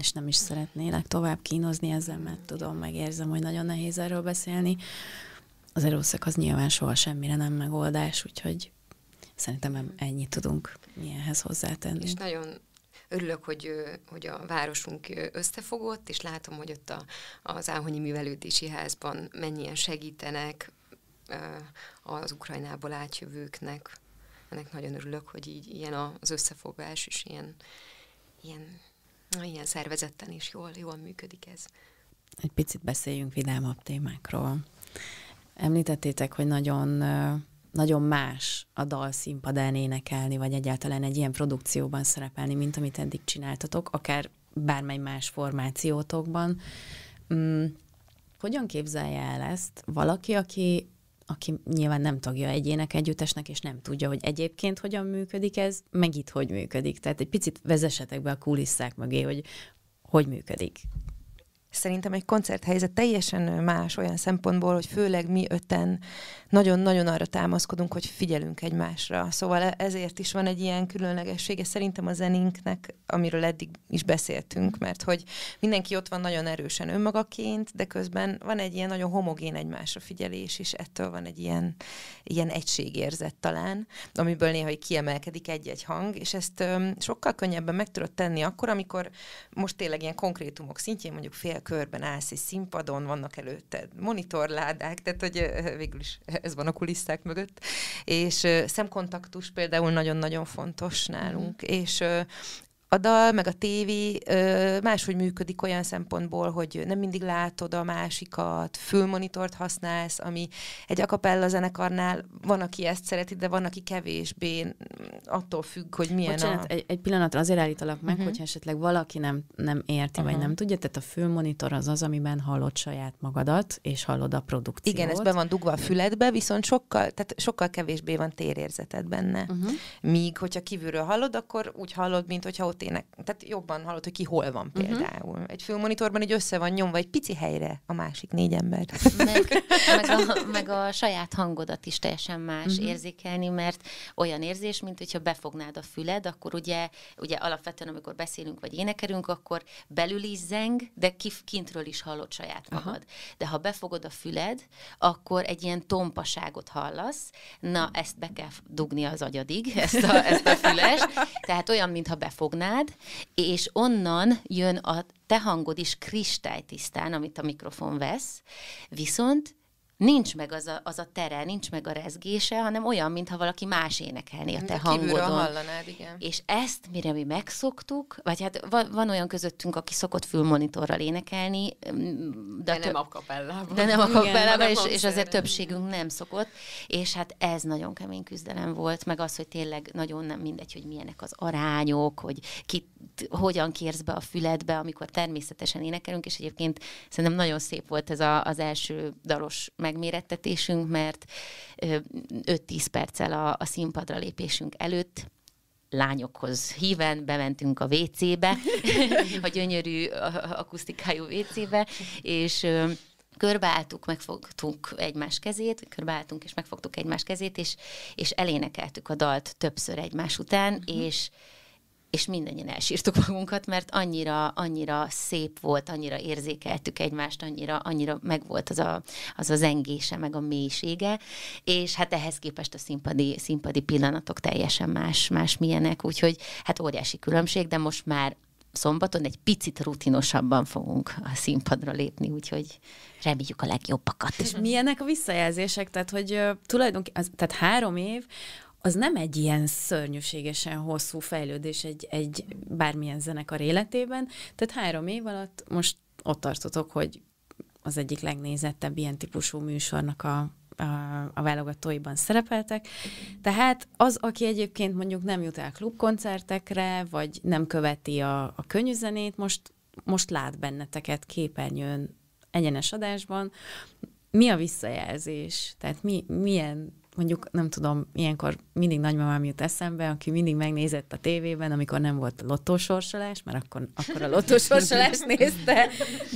és nem is szeretnélek tovább kínozni ezzel, mert tudom, megérzem, hogy nagyon nehéz erről beszélni. Az erőszak az nyilván soha semmire nem megoldás, úgyhogy szerintem ennyit tudunk milyenhez hozzátenni. És nagyon örülök, hogy, hogy a városunk összefogott, és látom, hogy ott a, az Áhonyi Művelődési Házban mennyien segítenek az Ukrajnából átjövőknek. Ennek nagyon örülök, hogy így ilyen az összefogás, és ilyen, ilyen ilyen szervezetten is jól, jól működik ez. Egy picit beszéljünk vidámabb témákról. Említettétek, hogy nagyon, nagyon más a dal színpadán énekelni, vagy egyáltalán egy ilyen produkcióban szerepelni, mint amit eddig csináltatok, akár bármely más formációtokban. Mm, hogyan képzelje el ezt valaki, aki aki nyilván nem tagja egy énekegyüttesnek, és nem tudja, hogy egyébként hogyan működik ez, meg itt hogy működik. Tehát egy picit vezessetek be a kulisszák mögé, hogy hogy működik. Szerintem egy koncerthelyzet teljesen más olyan szempontból, hogy főleg mi öten nagyon-nagyon arra támaszkodunk, hogy figyelünk egymásra. Szóval e- ezért is van egy ilyen különlegessége szerintem a zenénknek, amiről eddig is beszéltünk, mert hogy mindenki ott van nagyon erősen önmagaként, de közben van egy ilyen nagyon homogén egymásra figyelés, és ettől van egy ilyen, ilyen egységérzet talán, amiből néha kiemelkedik egy-egy hang, és ezt öm, sokkal könnyebben meg tudod tenni akkor, amikor most tényleg ilyen konkrétumok szintjén mondjuk fél körben állsz egy színpadon, vannak előtte monitorládák, tehát hogy végül is ez van a kulisszák mögött, és szemkontaktus például nagyon-nagyon fontos nálunk, mm. és a dal, meg a tévé máshogy működik olyan szempontból, hogy nem mindig látod a másikat, fülmonitort használsz, ami egy akapella zenekarnál van, aki ezt szereti, de van, aki kevésbé, attól függ, hogy milyen Bocsánat, a... egy, egy pillanatra azért állítalak meg, uh-huh. hogyha esetleg valaki nem, nem érti, uh-huh. vagy nem tudja, tehát a fülmonitor az az, amiben hallod saját magadat, és hallod a produkciót. Igen, ez be van dugva a füledbe, viszont sokkal, tehát sokkal kevésbé van térérzeted benne. Uh-huh. Míg, hogyha kívülről hallod, akkor úgy hallod, mint hogyha ott ének, tehát jobban hallod, hogy ki hol van mhm. például. Uh-huh. Egy fülmonitorban így össze van nyomva egy pici helyre a másik négy ember. Meg, meg, a, meg a saját hangodat is teljesen más uh-huh. érzékelni, mert olyan érzés, mint hogyha befognád a füled, akkor ugye, ugye alapvetően, amikor beszélünk vagy énekelünk, akkor belül is zeng, de kintről is hallod saját magad. Uh-huh. De ha befogod a füled, akkor egy ilyen tompaságot hallasz, na ezt be kell dugni az agyadig, ezt a, ezt a füles, tehát olyan, mintha befognád, hallnád, és onnan jön a te hangod is kristálytisztán, amit a mikrofon vesz, viszont nincs meg az a, az a tere, nincs meg a rezgése, hanem olyan, mintha valaki más énekelné a te hangodon. hallanád, igen. És ezt, mire mi megszoktuk, vagy hát van, van olyan közöttünk, aki szokott fülmonitorral énekelni, mm, de, de nem a kapellában. De nem a kapellában, és, és azért többségünk nem szokott, és hát ez nagyon kemény küzdelem volt, meg az, hogy tényleg nagyon nem mindegy, hogy milyenek az arányok, hogy ki, hogyan kérsz be a füledbe, amikor természetesen énekelünk, és egyébként szerintem nagyon szép volt ez a, az első dalos megmérettetésünk, mert 5-10 perccel a, a színpadra lépésünk előtt lányokhoz híven, bementünk a WC-be, a gyönyörű akusztikájú WC-be, és körbeálltuk, megfogtuk egymás kezét, körbeálltunk és megfogtuk egymás kezét, és, és elénekeltük a dalt többször egymás után, uh-huh. és és mindannyian elsírtuk magunkat, mert annyira, annyira szép volt, annyira érzékeltük egymást, annyira, annyira megvolt az a, az a zengése, meg a mélysége, és hát ehhez képest a színpadi, színpadi pillanatok teljesen más, más milyenek, úgyhogy hát óriási különbség, de most már szombaton egy picit rutinosabban fogunk a színpadra lépni, úgyhogy reméljük a legjobbakat. És milyenek a visszajelzések? Tehát, hogy uh, tulajdonképpen, tehát három év, az nem egy ilyen szörnyűségesen hosszú fejlődés egy, egy bármilyen zenekar életében. Tehát három év alatt most ott tartotok, hogy az egyik legnézettebb ilyen típusú műsornak a, a, a válogatóiban szerepeltek. Tehát az, aki egyébként mondjuk nem jut el klubkoncertekre, vagy nem követi a, a könnyűzenét, most most lát benneteket képernyőn egyenes adásban, mi a visszajelzés? Tehát mi, milyen mondjuk nem tudom, ilyenkor mindig nagymamám jut eszembe, aki mindig megnézett a tévében, amikor nem volt lottósorsolás, mert akkor, akkor a lottósorsolást nézte,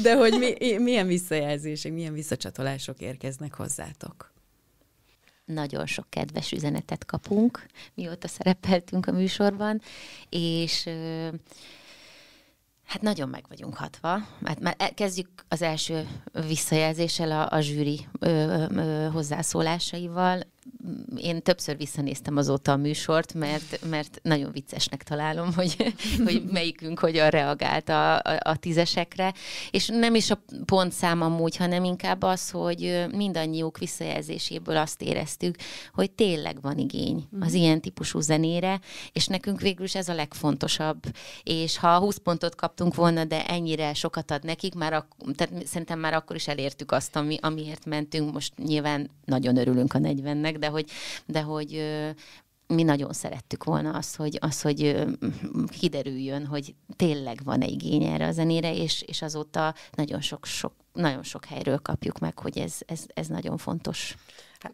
de hogy mi, milyen visszajelzések, milyen visszacsatolások érkeznek hozzátok? Nagyon sok kedves üzenetet kapunk, mióta szerepeltünk a műsorban, és Hát nagyon meg vagyunk hatva. Hát már e, kezdjük az első visszajelzéssel a, a zsűri ö, ö, hozzászólásaival én többször visszanéztem azóta a műsort, mert, mert nagyon viccesnek találom, hogy, hogy melyikünk hogyan reagált a, a, a tízesekre, és nem is a pontszám amúgy, hanem inkább az, hogy mindannyiuk visszajelzéséből azt éreztük, hogy tényleg van igény az mhm. ilyen típusú zenére, és nekünk végül is ez a legfontosabb. És ha 20 pontot kaptunk volna, de ennyire sokat ad nekik, már ak- tehát szerintem már akkor is elértük azt, ami, amiért mentünk, most nyilván nagyon örülünk a 40-nek, de hogy, de hogy mi nagyon szerettük volna azt, hogy, az, hogy kiderüljön, hogy tényleg van-e igény erre a zenére, és, és azóta nagyon sok, sok, nagyon sok helyről kapjuk meg, hogy ez, ez, ez nagyon fontos. Hát,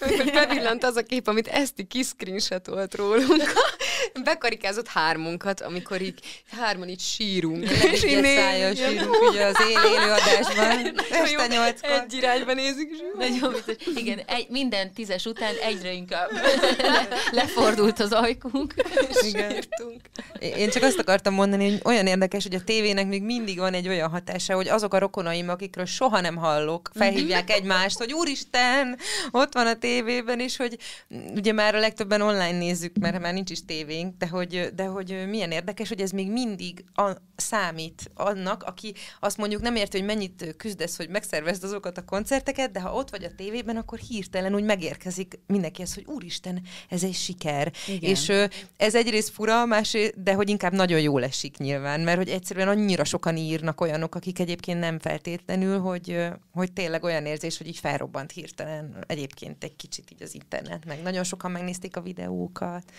bevillant az a kép, amit Eszti kiszcreenshatolt rólunk. Bekarikázott hármunkat, amikor így hárman így sírunk. És így sírunk ugye az él élőadásban. Este nyolckor. Egy irányba nézzük. Nagyon Igen, egy, minden tízes után egyre inkább lefordult az ajkunk. És sírtunk. Én csak azt akartam mondani, hogy olyan érdekes, hogy a tévének még mindig van egy olyan hatása, hogy azok a rokonaim, akikről soha nem hallok, felhívják egymást, hogy úristen, ott van a tévében is, hogy ugye már a legtöbben online nézzük, mert már nincs is tévénk, de hogy, de hogy milyen érdekes, hogy ez még mindig a, számít annak, aki azt mondjuk nem érti, hogy mennyit küzdesz, hogy megszervezd azokat a koncerteket, de ha ott vagy a tévében, akkor hirtelen úgy megérkezik mindenkihez, hogy úristen, ez egy siker. Igen. És ez egyrészt fura, másrészt, de hogy inkább nagyon jól esik nyilván, mert hogy egyszerűen annyira sokan írnak olyanok, akik egyébként nem feltétlenül, hogy, hogy tényleg olyan érzés, hogy így felrobbant hirtelen egyébként egy kicsit így az internet, meg nagyon sokan megnézték a videókat.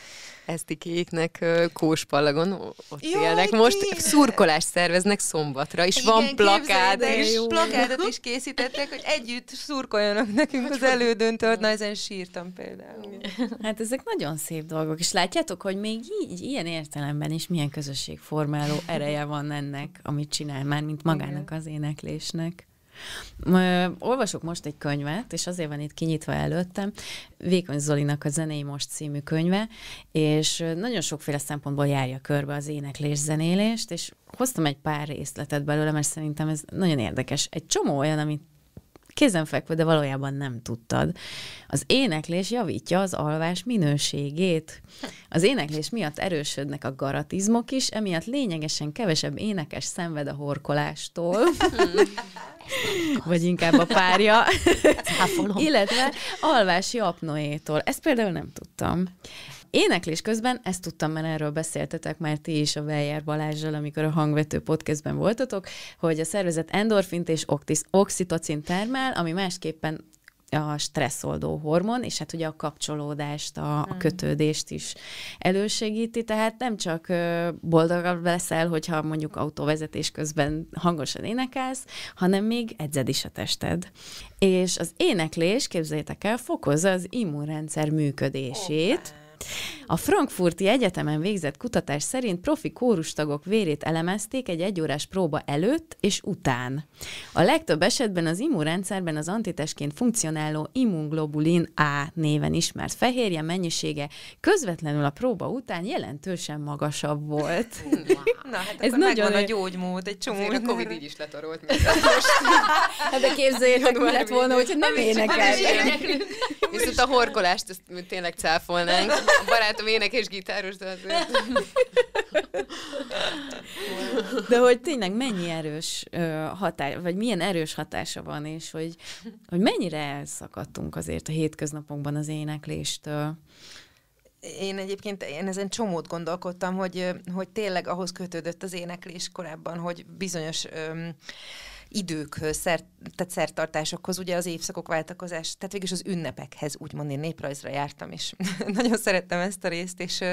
Esztikéknek Kóspallagon ott Jaj, élnek. Most tényleg. szurkolást szerveznek szombatra, és Igen, van plakát. És plakátot is készítettek, hogy együtt szurkoljanak nekünk az elődöntőt. Na, ezen sírtam például. Hát ezek nagyon szép dolgok, és látjátok, hogy még így, ilyen értelemben is milyen közösségformáló ereje van ennek, amit csinál már, mint magának az éneklésnek. Olvasok most egy könyvet, és azért van itt kinyitva előttem, Vékony Zolinak a Zenei Most című könyve, és nagyon sokféle szempontból járja körbe az éneklés zenélést, és hoztam egy pár részletet belőle, mert szerintem ez nagyon érdekes. Egy csomó olyan, amit kézenfekvő, de valójában nem tudtad. Az éneklés javítja az alvás minőségét. Az éneklés miatt erősödnek a garatizmok is, emiatt lényegesen kevesebb énekes szenved a horkolástól. Vagy inkább a párja. Illetve alvási apnoétól. Ezt például nem tudtam. Éneklés közben, ezt tudtam, mert erről beszéltetek már ti is a Weyer Balázsral, amikor a hangvető podcastben voltatok, hogy a szervezet endorfint és oxitocin termel, ami másképpen a stresszoldó hormon, és hát ugye a kapcsolódást, a, a hmm. kötődést is elősegíti, tehát nem csak boldogabb leszel, hogyha mondjuk autóvezetés közben hangosan énekelsz, hanem még edzed is a tested. És az éneklés, képzeljétek el, fokozza az immunrendszer működését, oh, a Frankfurti Egyetemen végzett kutatás szerint profi kórustagok vérét elemezték egy egyórás próba előtt és után. A legtöbb esetben az immunrendszerben az antitestként funkcionáló immunglobulin A néven ismert fehérje mennyisége közvetlenül a próba után jelentősen magasabb volt. Na, hát Ez nagyon a gyógymód, egy csomó. Azért a Covid így is letarolt. hát de képzeljétek, mi lett volna, hogyha nem énekelnénk. Viszont a horkolást ezt tényleg cáfolnánk. A barátom énekes gitáros, de azért... De hogy tényleg mennyi erős hatás, vagy milyen erős hatása van, és hogy, hogy mennyire elszakadtunk azért a hétköznapokban az énekléstől. Én egyébként én ezen csomót gondolkodtam, hogy, hogy tényleg ahhoz kötődött az éneklés korábban, hogy bizonyos öm, időkhöz, szert, tehát szertartásokhoz, ugye az évszakok váltakozás, tehát végülis az ünnepekhez, úgymond én néprajzra jártam, és nagyon szerettem ezt a részt, és,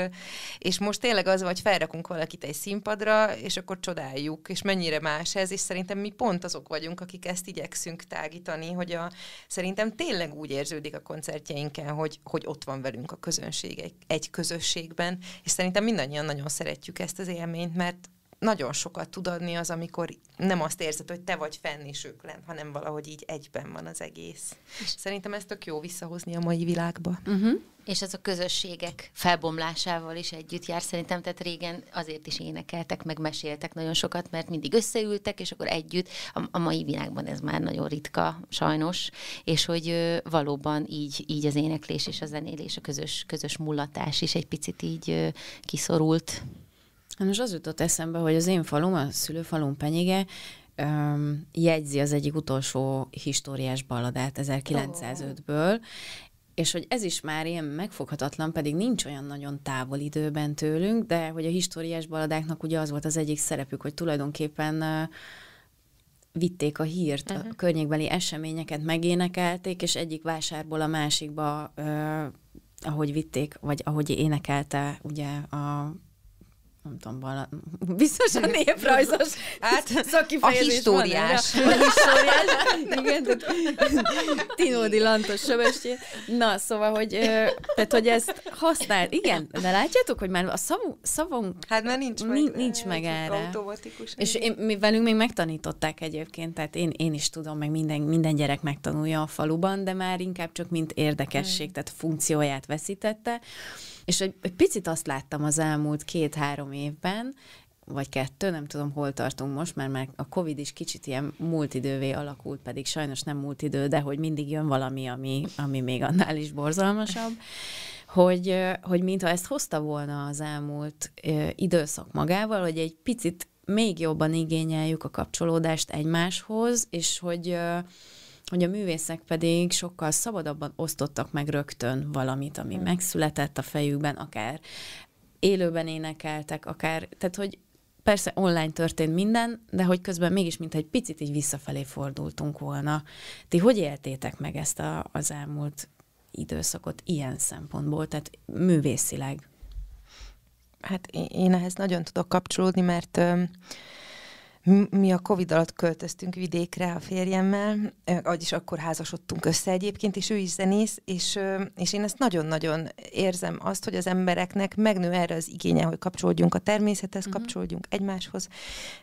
és most tényleg az, hogy felrakunk valakit egy színpadra, és akkor csodáljuk, és mennyire más ez, és szerintem mi pont azok vagyunk, akik ezt igyekszünk tágítani, hogy a, szerintem tényleg úgy érződik a koncertjeinken, hogy, hogy ott van velünk a közönség egy, egy közösségben, és szerintem mindannyian nagyon szeretjük ezt az élményt, mert nagyon sokat tud adni az, amikor nem azt érzed, hogy te vagy fenn és ők lenn, hanem valahogy így egyben van az egész. Szerintem ezt tök jó visszahozni a mai világba. Uh-huh. És ez a közösségek felbomlásával is együtt jár szerintem, tehát régen azért is énekeltek, meg meséltek nagyon sokat, mert mindig összeültek, és akkor együtt, a, a mai világban ez már nagyon ritka, sajnos, és hogy ö, valóban így, így az éneklés és a zenélés, a közös, közös mullatás is egy picit így ö, kiszorult. Hát most az jutott eszembe, hogy az én falum, a szülőfalum Penyige, um, jegyzi az egyik utolsó históriás balladát 1905-ből, és hogy ez is már ilyen megfoghatatlan, pedig nincs olyan nagyon távol időben tőlünk, de hogy a históriás baladáknak ugye az volt az egyik szerepük, hogy tulajdonképpen uh, vitték a hírt, uh-huh. a környékbeli eseményeket megénekelték, és egyik vásárból a másikba, uh, ahogy vitték, vagy ahogy énekelte ugye a nem tudom, vala, biztos a néprajzos hát, a históriás. Van, a históriás, igen, tehát Tinódi Lantos Söbestjén. Na, szóval, hogy, tehát, hogy ezt használ, igen, de látjátok, hogy már a szavunk, szavunk hát már nincs meg, nincs, meg erre. És én, mi velünk még megtanították egyébként, tehát én, én is tudom, meg minden, minden gyerek megtanulja a faluban, de már inkább csak mint érdekesség, hmm. tehát funkcióját veszítette. És egy, egy picit azt láttam az elmúlt két-három évben, vagy kettő, nem tudom, hol tartunk most, mert már a Covid is kicsit ilyen múlt idővé alakult, pedig sajnos nem múlt idő, de hogy mindig jön valami, ami, ami még annál is borzalmasabb, hogy, hogy mintha ezt hozta volna az elmúlt időszak magával, hogy egy picit még jobban igényeljük a kapcsolódást egymáshoz, és hogy hogy a művészek pedig sokkal szabadabban osztottak meg rögtön valamit, ami hmm. megszületett a fejükben, akár élőben énekeltek, akár, tehát hogy persze online történt minden, de hogy közben mégis, mint egy picit így visszafelé fordultunk volna. Ti hogy éltétek meg ezt a, az elmúlt időszakot ilyen szempontból, tehát művészileg? Hát én ehhez nagyon tudok kapcsolódni, mert mi a Covid alatt költöztünk vidékre a férjemmel, vagyis akkor házasodtunk össze egyébként, és ő is zenész, és, és én ezt nagyon-nagyon érzem azt, hogy az embereknek megnő erre az igénye, hogy kapcsolódjunk a természethez, uh-huh. kapcsolódjunk egymáshoz.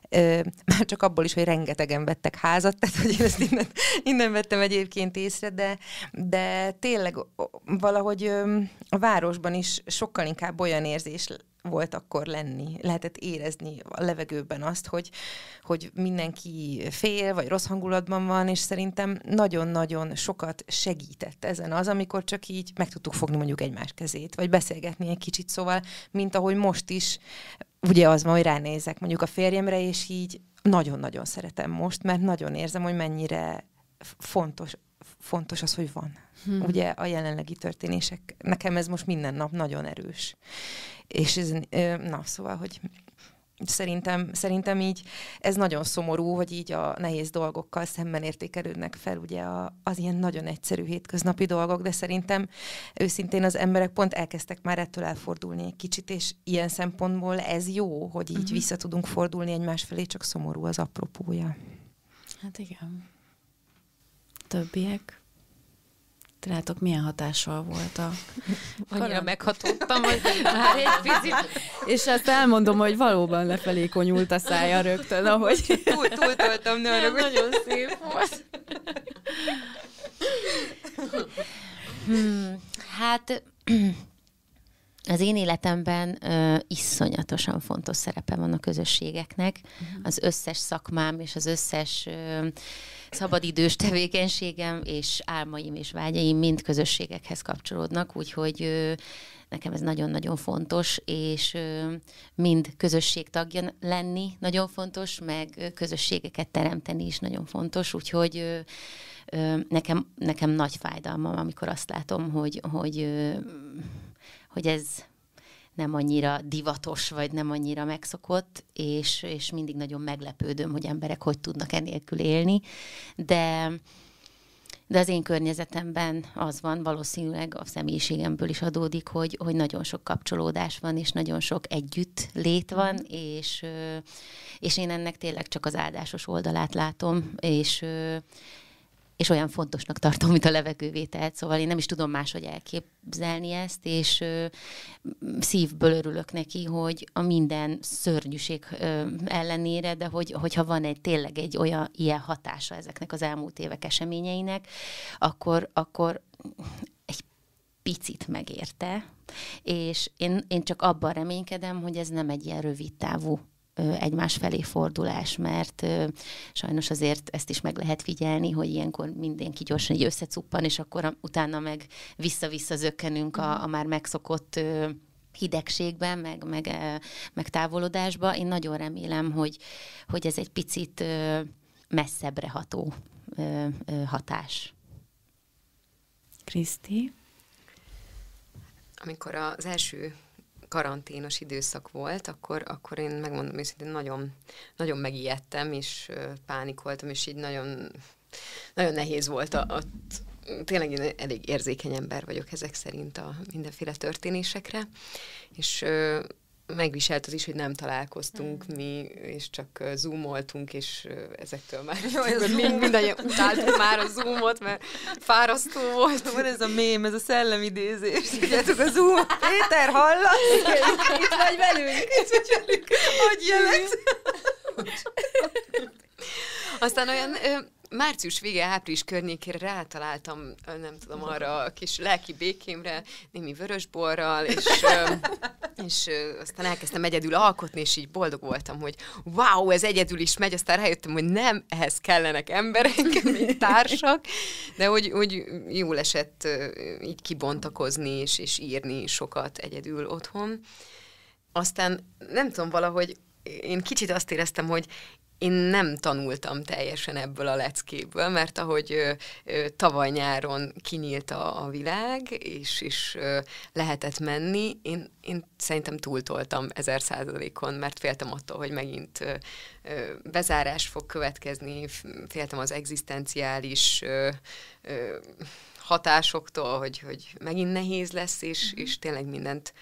Már csak abból is, hogy rengetegen vettek házat, tehát hogy én ezt innen, innen vettem egyébként észre, de, de tényleg valahogy a városban is sokkal inkább olyan érzés volt akkor lenni. Lehetett érezni a levegőben azt, hogy, hogy mindenki fél, vagy rossz hangulatban van, és szerintem nagyon-nagyon sokat segített ezen az, amikor csak így meg tudtuk fogni mondjuk egymás kezét, vagy beszélgetni egy kicsit, szóval, mint ahogy most is, ugye az ma, hogy ránézek mondjuk a férjemre, és így nagyon-nagyon szeretem most, mert nagyon érzem, hogy mennyire fontos, fontos az, hogy van. Hmm. Ugye a jelenlegi történések, nekem ez most minden nap nagyon erős. És ez, na, szóval, hogy Szerintem, szerintem így ez nagyon szomorú, hogy így a nehéz dolgokkal szemben értékelődnek fel ugye a, az ilyen nagyon egyszerű hétköznapi dolgok, de szerintem őszintén az emberek pont elkezdtek már ettől elfordulni egy kicsit, és ilyen szempontból ez jó, hogy így uh-huh. vissza tudunk fordulni egymás felé, csak szomorú az apropója. Hát igen. Többiek? Rátok milyen hatással volt a... Annyira meghatódtam, hogy már egy picit... És ezt elmondom, hogy valóban lefelé konyult a szája rögtön, ahogy... Túl, túltoltam, ne arra, Nagyon szép volt. Hmm, hát az én életemben ö, iszonyatosan fontos szerepe van a közösségeknek. Uh-huh. Az összes szakmám és az összes ö, szabadidős tevékenységem és álmaim és vágyaim mind közösségekhez kapcsolódnak, úgyhogy nekem ez nagyon-nagyon fontos, és mind közösség tagja lenni nagyon fontos, meg közösségeket teremteni is nagyon fontos, úgyhogy nekem, nekem nagy fájdalmam, amikor azt látom, hogy, hogy, hogy ez nem annyira divatos, vagy nem annyira megszokott, és, és mindig nagyon meglepődöm, hogy emberek hogy tudnak enélkül élni, de de az én környezetemben az van, valószínűleg a személyiségemből is adódik, hogy, hogy nagyon sok kapcsolódás van, és nagyon sok együtt lét van, és, és én ennek tényleg csak az áldásos oldalát látom, és és olyan fontosnak tartom, mint a levegővételt, szóval én nem is tudom máshogy elképzelni ezt, és ö, szívből örülök neki, hogy a minden szörnyűség ö, ellenére, de hogy, hogyha van egy tényleg egy olyan ilyen hatása ezeknek az elmúlt évek eseményeinek, akkor, akkor egy picit megérte, és én, én csak abban reménykedem, hogy ez nem egy ilyen rövid távú egymás felé fordulás, mert sajnos azért ezt is meg lehet figyelni, hogy ilyenkor mindenki gyorsan így összecuppan, és akkor utána meg vissza-vissza zökkenünk a, a már megszokott hidegségben, meg, meg, meg távolodásba. Én nagyon remélem, hogy, hogy ez egy picit messzebbre ható hatás. Kriszti? Amikor az első karanténos időszak volt, akkor, akkor én megmondom őszintén, nagyon, nagyon megijedtem, és pánikoltam, és így nagyon, nagyon nehéz volt a, a tényleg én elég érzékeny ember vagyok ezek szerint a mindenféle történésekre, és megviselt az is, hogy nem találkoztunk mm. mi, és csak zoomoltunk, és ezektől már Jó, ez mind, mindannyian utáltuk már a zoomot, mert fárasztó volt. Van ez a mém, ez a szellemidézés. Tudjátok, a zoom, Péter, hallasz? Itt vagy velünk. Itt vagy velünk. Hogy jelet? Aztán olyan március vége, április környékére rátaláltam, nem tudom, arra a kis lelki békémre, némi vörösborral, és, és aztán elkezdtem egyedül alkotni, és így boldog voltam, hogy wow, ez egyedül is megy, aztán rájöttem, hogy nem, ehhez kellenek emberek, mint társak, de hogy, hogy jól esett így kibontakozni, és, és írni sokat egyedül otthon. Aztán nem tudom, valahogy én kicsit azt éreztem, hogy én nem tanultam teljesen ebből a leckéből, mert ahogy ö, ö, tavaly nyáron kinyílt a, a világ, és, ö, lehetett menni, én, én szerintem túltoltam ezer százalékon, mert féltem attól, hogy megint ö, ö, bezárás fog következni, féltem az egzisztenciális ö, ö, hatásoktól, hogy, hogy megint nehéz lesz, és, mm-hmm. és tényleg mindent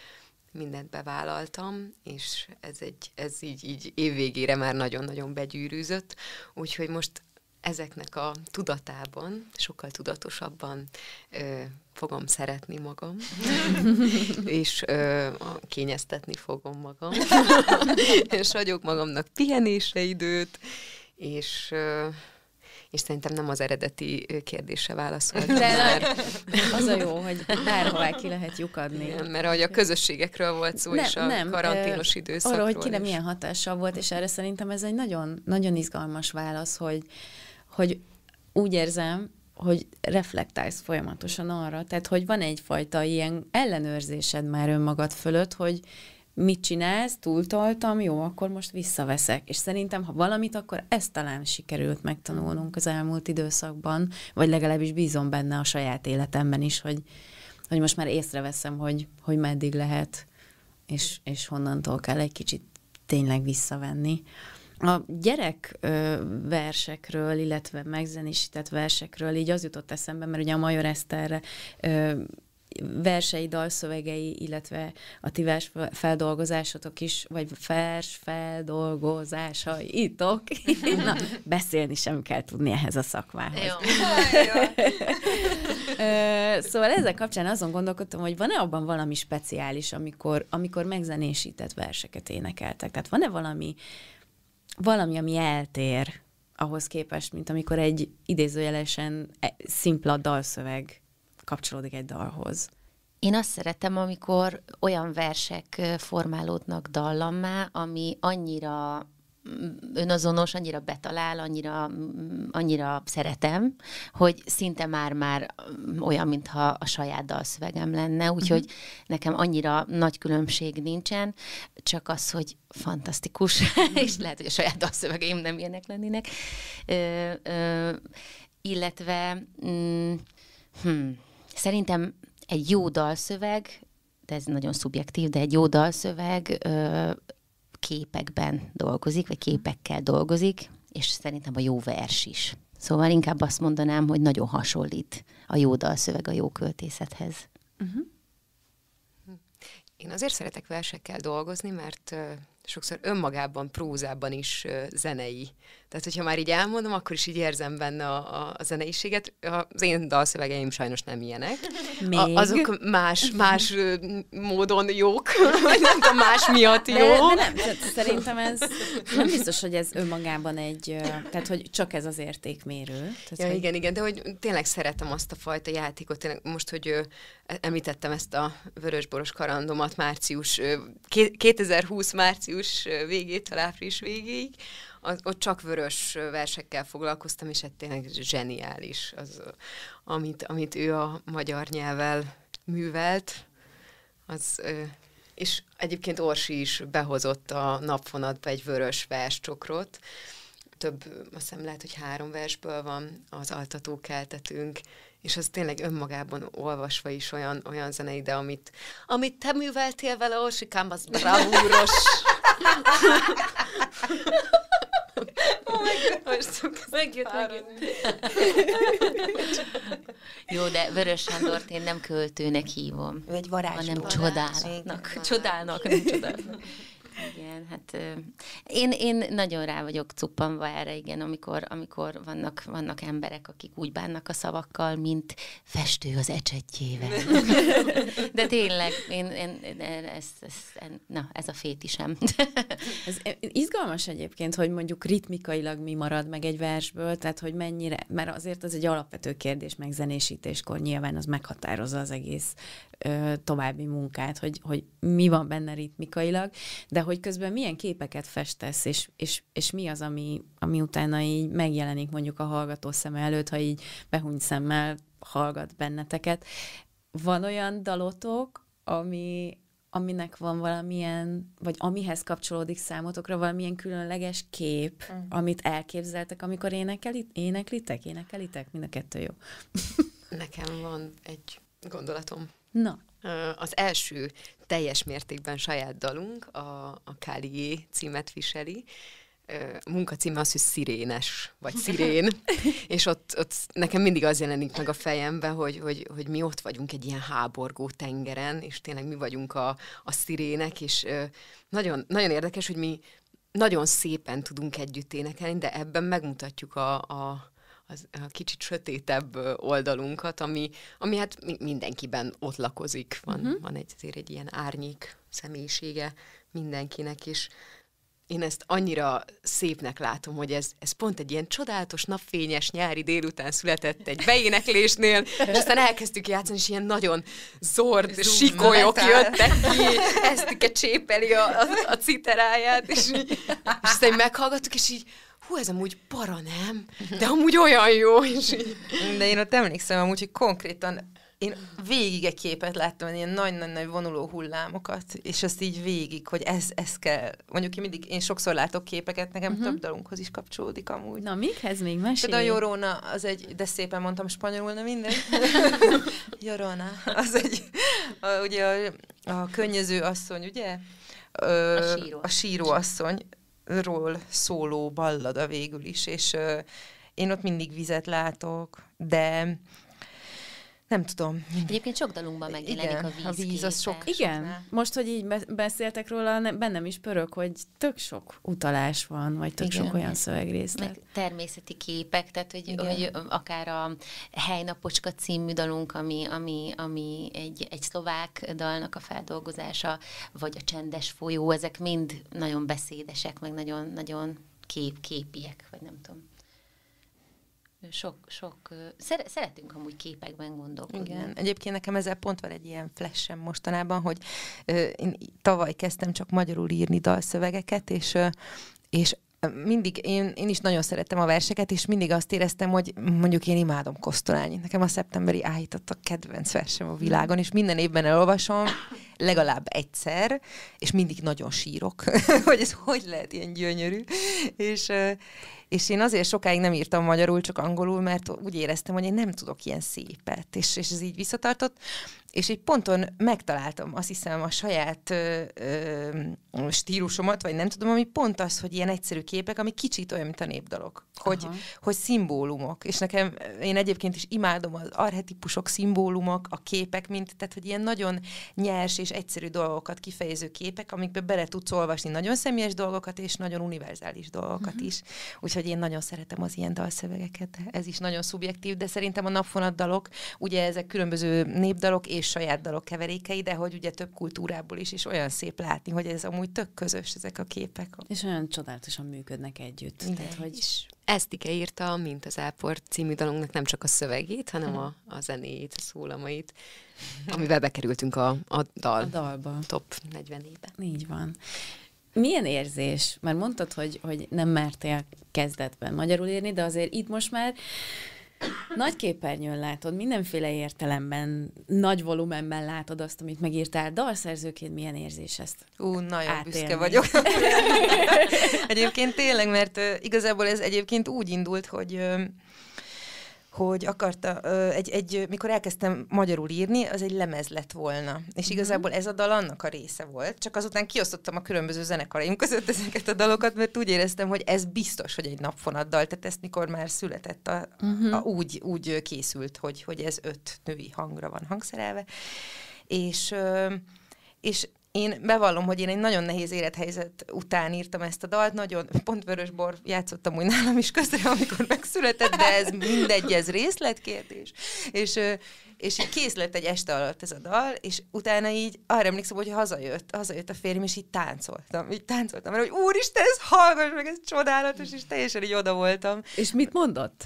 mindent bevállaltam, és ez, egy, ez így, így évvégére már nagyon-nagyon begyűrűzött, úgyhogy most ezeknek a tudatában, sokkal tudatosabban ö, fogom szeretni magam, és ö, kényeztetni fogom magam, és hagyok magamnak pihenése időt, és ö, és szerintem nem az eredeti kérdése válaszolt. De már. az a jó, hogy bárhová ki lehet lyukadni. Igen, mert ahogy a közösségekről volt szó, nem, és a nem, karanténos időszakról. Arra, hogy kire milyen hatással volt, és erre szerintem ez egy nagyon, nagyon izgalmas válasz, hogy, hogy úgy érzem, hogy reflektálsz folyamatosan arra, tehát hogy van egyfajta ilyen ellenőrzésed már önmagad fölött, hogy mit csinálsz, túltoltam, jó, akkor most visszaveszek. És szerintem, ha valamit, akkor ezt talán sikerült megtanulnunk az elmúlt időszakban, vagy legalábbis bízom benne a saját életemben is, hogy, hogy most már észreveszem, hogy, hogy meddig lehet, és, és honnantól kell egy kicsit tényleg visszavenni. A gyerek versekről, illetve megzenésített versekről így az jutott eszembe, mert ugye a Major Eszterre versei, dalszövegei, illetve a ti vers feldolgozásotok is, vagy vers feldolgozásaitok. Na, beszélni sem kell tudni ehhez a szakmához. Jó. szóval ezzel kapcsán azon gondolkodtam, hogy van-e abban valami speciális, amikor, amikor megzenésített verseket énekeltek? Tehát van-e valami, valami, ami eltér ahhoz képest, mint amikor egy idézőjelesen e, szimpla dalszöveg kapcsolódik egy dalhoz? Én azt szeretem, amikor olyan versek formálódnak dallammá, ami annyira mm, önazonos, annyira betalál, annyira, mm, annyira szeretem, hogy szinte már-már mm, olyan, mintha a saját dalszövegem lenne, úgyhogy uh-huh. nekem annyira nagy különbség nincsen, csak az, hogy fantasztikus, és lehet, hogy a saját dalszövegeim nem ilyenek lennének. Ö, ö, illetve mm, hmm, Szerintem egy jó dalszöveg de ez nagyon szubjektív, de egy jó dalszöveg ö, képekben dolgozik, vagy képekkel dolgozik, és szerintem a jó vers is. Szóval inkább azt mondanám, hogy nagyon hasonlít a jó dalszöveg a jó költészethez. Uh-huh. Én azért szeretek versekkel dolgozni, mert sokszor önmagában, prózában is zenei. Tehát, hogyha már így elmondom, akkor is így érzem benne a, a, a zeneiséget. Az én dalszövegeim sajnos nem ilyenek. Még? A, azok más, más módon jók, vagy nem tudom, más miatt jó. De, de nem, szerintem ez nem biztos, hogy ez önmagában egy, tehát, hogy csak ez az értékmérő. Tehát, ja, hogy... igen, igen, de hogy tényleg szeretem azt a fajta játékot. Tényleg most, hogy említettem ezt a vörösboros karandomat március, 2020 március végétől április végéig, az, ott csak vörös versekkel foglalkoztam, és hát tényleg zseniális az, amit, amit ő a magyar nyelvvel művelt. Az, és egyébként Orsi is behozott a napfonatba egy vörös verscsokrot, több, azt hiszem lehet, hogy három versből van az altató keltetünk, és az tényleg önmagában olvasva is olyan, olyan zene ide, amit, amit te műveltél vele, Orsikám, az bravúros. megjött, megjött. Jó, de Vörös Sándort én nem költőnek hívom. Ő egy varázsló. Hanem csodálnak. Csodálnak, nem csodálnak. Igen, hát én, én nagyon rá vagyok cuppanva erre, igen, amikor, amikor vannak, vannak emberek, akik úgy bánnak a szavakkal, mint festő az ecsetjével. De tényleg, én, én ez, ez, na, ez a fétisem. ez izgalmas egyébként, hogy mondjuk ritmikailag mi marad meg egy versből, tehát hogy mennyire, mert azért az egy alapvető kérdés megzenésítéskor nyilván az meghatározza az egész ö, további munkát, hogy, hogy mi van benne ritmikailag, de hogy közben milyen képeket festesz, és, és, és mi az, ami, ami utána így megjelenik mondjuk a hallgató szem előtt, ha így behúny szemmel hallgat benneteket. Van olyan dalotok, ami, aminek van valamilyen, vagy amihez kapcsolódik számotokra valamilyen különleges kép, mm. amit elképzeltek, amikor énekeli, éneklitek, énekelitek? Mind a kettő jó. Nekem van egy gondolatom. Na. Az első teljes mértékben saját dalunk, a, a Kálié címet viseli, a munkacíme az, hogy szirénes, vagy szirén, és ott, ott nekem mindig az jelenik meg a fejembe, hogy, hogy, hogy mi ott vagyunk egy ilyen háborgó tengeren, és tényleg mi vagyunk a, a szirének, és nagyon, nagyon érdekes, hogy mi nagyon szépen tudunk együtt énekelni, de ebben megmutatjuk a, a, az, a kicsit sötétebb oldalunkat, ami, ami hát mindenkiben ott lakozik. Van, uh-huh. van egy, azért egy ilyen árnyék személyisége mindenkinek, és én ezt annyira szépnek látom, hogy ez, ez pont egy ilyen csodálatos, napfényes nyári délután született egy beéneklésnél, és aztán elkezdtük játszani, és ilyen nagyon zord, Zoom sikolyok metal. jöttek ki, Esztike csépeli a, a, a citeráját, és, és aztán meghallgattuk, és így hú, ez amúgy para, nem? De amúgy olyan jó. És így... De én ott emlékszem amúgy, hogy konkrétan én végig egy képet láttam, ilyen nagy-nagy-nagy vonuló hullámokat, és azt így végig, hogy ez, ez kell. Mondjuk én mindig, én sokszor látok képeket, nekem uh-huh. több dalunkhoz is kapcsolódik amúgy. Na, mikhez még mesélj? Például a Jorona, az egy, de szépen mondtam spanyolul, nem minden. Jorona, az egy, a, ugye a, a könnyező asszony, ugye? Ö, a síró. A síró asszony ról szóló ballada végül is, és ö, én ott mindig vizet látok, de nem tudom. Egyébként sok dalunkban megjelenik igen, a víz. A víz az sok. Igen, sok most, hogy így beszéltek róla, bennem is pörög, hogy tök sok utalás van, vagy tök igen. sok olyan szövegrészlet. Meg természeti képek, tehát hogy, hogy akár a Helynapocska című dalunk, ami, ami, ami egy, egy szlovák dalnak a feldolgozása, vagy a Csendes folyó, ezek mind nagyon beszédesek, meg nagyon, nagyon kép, képiek, vagy nem tudom sok, sok, szeretünk amúgy képekben gondolkodni. Igen, egyébként nekem ezzel pont van egy ilyen flashem mostanában, hogy én tavaly kezdtem csak magyarul írni dalszövegeket, és, és mindig, én, én is nagyon szerettem a verseket, és mindig azt éreztem, hogy mondjuk én imádom Kosztolányi. Nekem a szeptemberi áhított a kedvenc versem a világon, és minden évben elolvasom, legalább egyszer, és mindig nagyon sírok, hogy ez hogy lehet ilyen gyönyörű. És, és én azért sokáig nem írtam magyarul, csak angolul, mert úgy éreztem, hogy én nem tudok ilyen szépet, és, és ez így visszatartott. És egy ponton megtaláltam, azt hiszem, a saját ö, ö, stílusomat, vagy nem tudom, ami pont az, hogy ilyen egyszerű képek, ami kicsit olyan, mint a népdalok. Hogy, hogy szimbólumok. És nekem, én egyébként is imádom az arhetipusok, szimbólumok, a képek, mint, tehát, hogy ilyen nagyon nyers és egyszerű dolgokat kifejező képek, amikbe bele tudsz olvasni nagyon személyes dolgokat, és nagyon univerzális dolgokat uh-huh. is. Úgyhogy én nagyon szeretem az ilyen dalszövegeket. Ez is nagyon szubjektív, de szerintem a napfonat dalok, ugye ezek különböző népdalok és saját dalok keverékei, de hogy ugye több kultúrából is, és olyan szép látni, hogy ez amúgy tök közös ezek a képek. És olyan csodálatosan működnek együtt. Igen. Tehát, hogy... És Esztike írta, mint az Áport című dalunknak nem csak a szövegét, hanem a, a zenéjét, a szólamait, amivel bekerültünk a, a dal. A dalba. Top 40-ébe. Így van. Milyen érzés? Mert mondtad, hogy, hogy nem mertél kezdetben magyarul írni, de azért itt most már nagy képernyőn látod, mindenféle értelemben, nagy volumenben látod azt, amit megírtál. Dalszerzőként milyen érzés ezt Ú, nagyon átélni. büszke vagyok. egyébként tényleg, mert igazából ez egyébként úgy indult, hogy hogy akarta, egy, egy, mikor elkezdtem magyarul írni, az egy lemez lett volna. És mhm. igazából ez a dal annak a része volt, csak azután kiosztottam a különböző zenekaraim között ezeket a dalokat, mert úgy éreztem, hogy ez biztos, hogy egy napfonat dal, tehát ezt mikor már született, a, uh-huh. a, úgy, úgy készült, hogy, hogy ez öt női hangra van hangszerelve. És, és én bevallom, hogy én egy nagyon nehéz élethelyzet után írtam ezt a dalt, nagyon pont vörösbor játszottam úgy nálam is közre, amikor megszületett, de ez mindegy, ez részletkérdés. És, és így kész lett egy este alatt ez a dal, és utána így arra emlékszem, hogy hazajött, hazajött a férjem, és így táncoltam, így táncoltam, mert hogy úristen, ez hallgass meg, ez csodálatos, és teljesen így oda voltam. És mit mondott?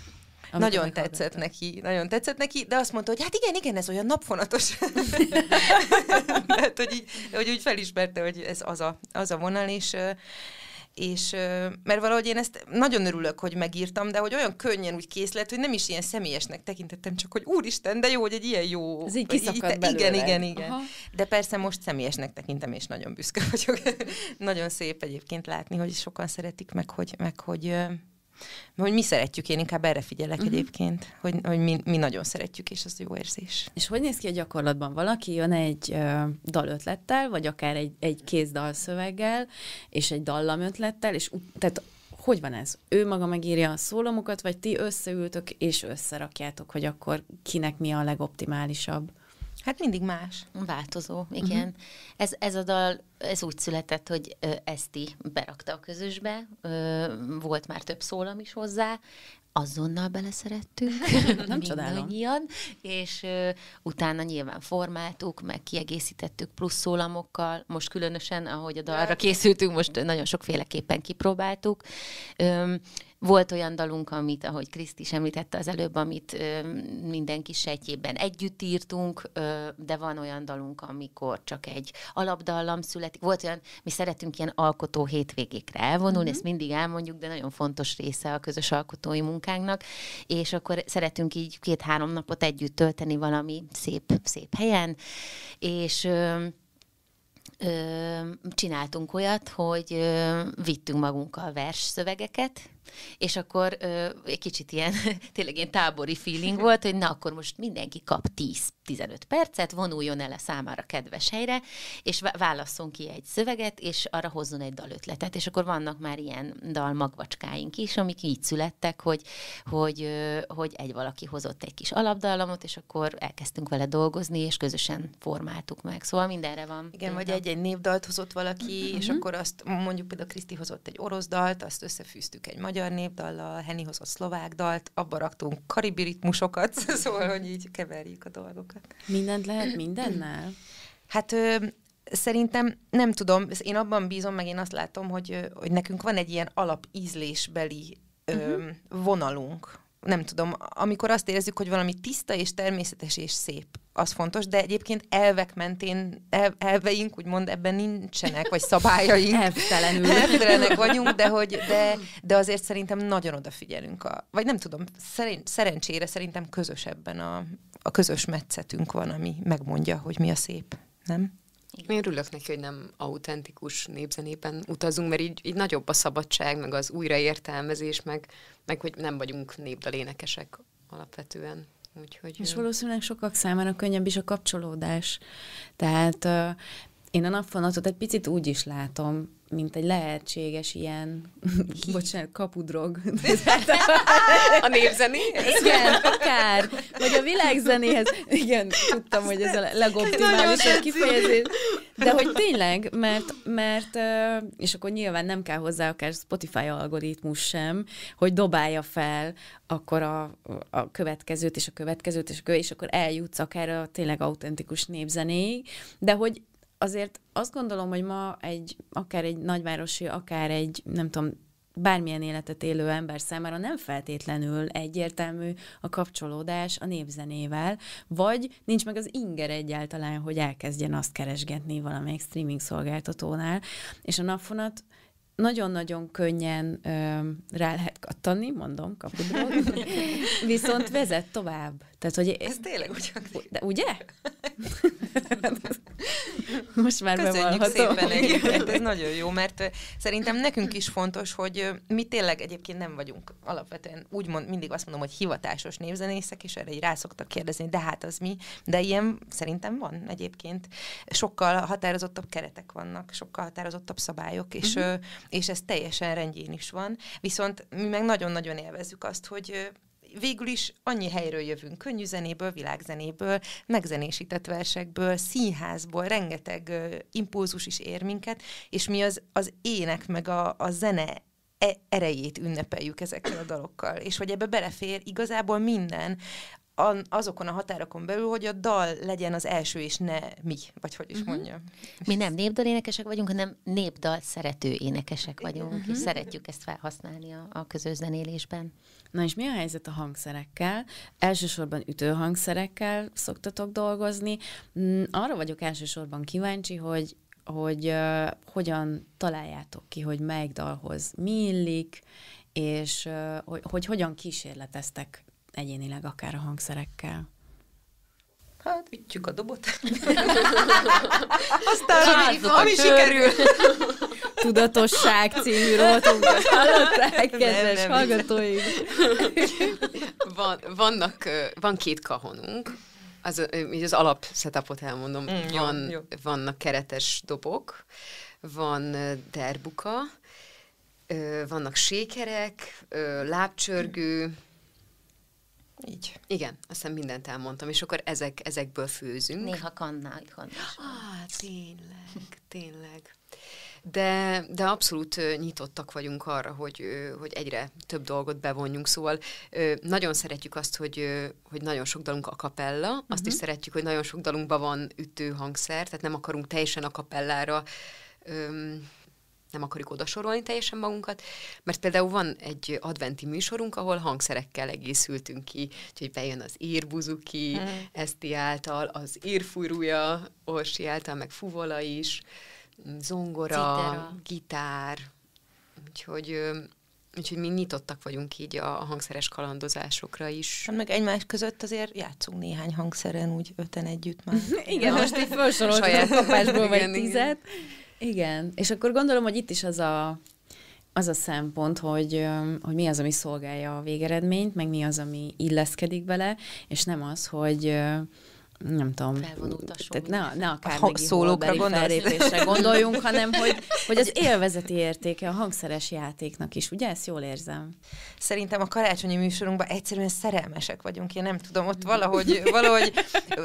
Nagyon tetszett neki, nagyon tetszett neki, de azt mondta, hogy hát igen, igen, ez olyan napfonatos. hát, hogy, így, hogy úgy felismerte, hogy ez az a, az a vonal, és és mert valahogy én ezt nagyon örülök, hogy megírtam, de hogy olyan könnyen úgy kész lett, hogy nem is ilyen személyesnek tekintettem, csak hogy úristen, de jó, hogy egy ilyen jó... Ez így kiszakadt így, Igen, igen, igen. Aha. De persze most személyesnek tekintem, és nagyon büszke vagyok. nagyon szép egyébként látni, hogy sokan szeretik meg, hogy, meg, hogy hogy mi szeretjük, én inkább erre figyelek uh-huh. egyébként, hogy, hogy mi, mi nagyon szeretjük, és az jó érzés. És hogy néz ki a gyakorlatban? Valaki jön egy uh, dalötlettel, vagy akár egy, egy kézdalszöveggel, és egy dallamötlettel, és tehát hogy van ez? Ő maga megírja a szólomokat, vagy ti összeültök és összerakjátok, hogy akkor kinek mi a legoptimálisabb? Hát mindig más. Változó, igen. Uh-huh. Ez, ez a dal, ez úgy született, hogy ö, Eszti berakta a közösbe, ö, volt már több szólam is hozzá, azonnal beleszerettünk, nem csodálom. és ö, utána nyilván formáltuk, meg kiegészítettük plusz szólamokkal, most különösen, ahogy a dalra készültünk, most nagyon sokféleképpen kipróbáltuk. Ö, volt olyan dalunk, amit, ahogy Kriszt is említette az előbb, amit ö, mindenki sejtjében együtt írtunk, ö, de van olyan dalunk, amikor csak egy alapdallam születik. Volt olyan, mi szeretünk ilyen alkotó hétvégékre elvonulni, uh-huh. ezt mindig elmondjuk, de nagyon fontos része a közös alkotói munkánknak, és akkor szeretünk így két-három napot együtt tölteni valami szép, szép helyen, és ö, csináltunk olyat, hogy vittünk magunkkal versszövegeket, és akkor egy kicsit ilyen, tényleg ilyen tábori feeling volt, hogy na akkor most mindenki kap 10-15 percet, vonuljon el a számára kedves helyre, és válasszon ki egy szöveget, és arra hozzon egy dalötletet, és akkor vannak már ilyen dalmagvacskáink is, amik így születtek, hogy, hogy, hogy egy valaki hozott egy kis alapdallamot, és akkor elkezdtünk vele dolgozni, és közösen formáltuk meg. Szóval mindenre van. Igen, vagy egy-egy névdalt hozott valaki, uh-huh. és mhm. akkor azt mondjuk például Kriszti hozott egy orosz dalt, azt összefűztük egy magyar népdallal, Henny hozott szlovák dalt, abba raktunk karibi ritmusokat, szóval, hogy így keverjük a dolgokat. Mindent lehet mindennel? Hát ö, szerintem nem tudom, én abban bízom, meg én azt látom, hogy, hogy nekünk van egy ilyen alapízlésbeli ö, uh-huh. vonalunk, nem tudom, amikor azt érezzük, hogy valami tiszta és természetes és szép, az fontos, de egyébként elvek mentén, el, elveink úgymond ebben nincsenek, vagy szabályaink. Elvtelenül. Elvtelenek vagyunk, de, hogy, de, de azért szerintem nagyon odafigyelünk. A, vagy nem tudom, szeren, szerencsére szerintem közös ebben a, a közös metszetünk van, ami megmondja, hogy mi a szép, nem? Én örülök neki, hogy nem autentikus népzenében utazunk, mert így, így nagyobb a szabadság, meg az újraértelmezés, meg, meg hogy nem vagyunk népdalénekesek alapvetően. Úgyhogy, És valószínűleg sokak számára könnyebb is a kapcsolódás. Tehát én a napfonatot egy picit úgy is látom, mint egy lehetséges ilyen, bocsánat, kapudrog. a népzené? Igen, akár. Vagy a világzenéhez. Igen, tudtam, hogy ez a legoptimálisabb kifejezés. De hogy tényleg, mert, mert, és akkor nyilván nem kell hozzá akár Spotify algoritmus sem, hogy dobálja fel akkor a, a következőt, és a következőt, és, a következőt, és akkor eljutsz akár a tényleg autentikus népzenéig, de hogy azért azt gondolom, hogy ma egy, akár egy nagyvárosi, akár egy, nem tudom, bármilyen életet élő ember számára nem feltétlenül egyértelmű a kapcsolódás a népzenével, vagy nincs meg az inger egyáltalán, hogy elkezdjen azt keresgetni valamelyik streaming szolgáltatónál, és a napfonat nagyon-nagyon könnyen ö, rá lehet kattani, mondom, kapudról, viszont vezet tovább. Tehát, hogy ez tényleg úgy De ugye? Most már Köszönjük szépen egyébként, ez nagyon jó, mert szerintem nekünk is fontos, hogy mi tényleg egyébként nem vagyunk alapvetően, úgymond mindig azt mondom, hogy hivatásos névzenészek, és erre így rá szoktak kérdezni, de hát az mi? De ilyen szerintem van egyébként. Sokkal határozottabb keretek vannak, sokkal határozottabb szabályok, és, uh-huh. és ez teljesen rendjén is van. Viszont mi meg nagyon-nagyon élvezzük azt, hogy végül is annyi helyről jövünk, könnyű zenéből, világzenéből, megzenésített versekből, színházból, rengeteg uh, impulzus is ér minket, és mi az, az ének meg a, a zene e, erejét ünnepeljük ezekkel a dalokkal. És hogy ebbe belefér igazából minden, azokon a határokon belül, hogy a dal legyen az első, és ne mi, vagy hogy is uh-huh. mondja. Mi nem népdal énekesek vagyunk, hanem népdal szerető énekesek vagyunk, uh-huh. és szeretjük ezt felhasználni a, a közös zenélésben. Na és mi a helyzet a hangszerekkel? Elsősorban ütőhangszerekkel szoktatok dolgozni. Mm, arra vagyok elsősorban kíváncsi, hogy hogy uh, hogyan találjátok ki, hogy melyik dalhoz mi illik, és uh, hogy, hogy hogyan kísérleteztek egyénileg, akár a hangszerekkel. Hát, ütjük a dobot. Aztán, ami, ami sikerül. Tudatosság című rovatunkat hallották, kedves hallgatóim? Van, vannak, van két kahonunk, az, az alap setupot elmondom. Mm, van, jó, Vannak keretes dobok, van derbuka, vannak sékerek, lábcsörgő, így. Igen, azt hiszem mindent elmondtam, és akkor ezek, ezekből főzünk. Néha kannál, kannál. Ah, tényleg, tényleg. De, de abszolút nyitottak vagyunk arra, hogy, hogy egyre több dolgot bevonjunk, szóval nagyon szeretjük azt, hogy, hogy nagyon sok dalunk a kapella, azt uh-huh. is mhm. szeretjük, hogy nagyon sok dalunkban van ütő hangszer, tehát nem akarunk teljesen a kapellára nem akarjuk odasorolni teljesen magunkat, mert például van egy adventi műsorunk, ahol hangszerekkel egészültünk ki, úgyhogy bejön az írbuzuki, mm. Eszti által, az írfúrúja, Orsi által, meg fuvola is, zongora, Citera. gitár, úgyhogy Úgyhogy mi nyitottak vagyunk így a hangszeres kalandozásokra is. Hát meg egymás között azért játszunk néhány hangszeren, úgy öten együtt már. igen, most így felsoroltuk a kapásból vagy tizet. Igen, és akkor gondolom, hogy itt is az a, az a szempont, hogy, hogy mi az, ami szolgálja a végeredményt, meg mi az, ami illeszkedik bele, és nem az, hogy nem tudom, tehát ne, ne a Carnegie fellépésre gondoljunk, hanem hogy, hogy az élvezeti értéke a hangszeres játéknak is, ugye? Ezt jól érzem. Szerintem a karácsonyi műsorunkban egyszerűen szerelmesek vagyunk, én nem tudom, ott valahogy, valahogy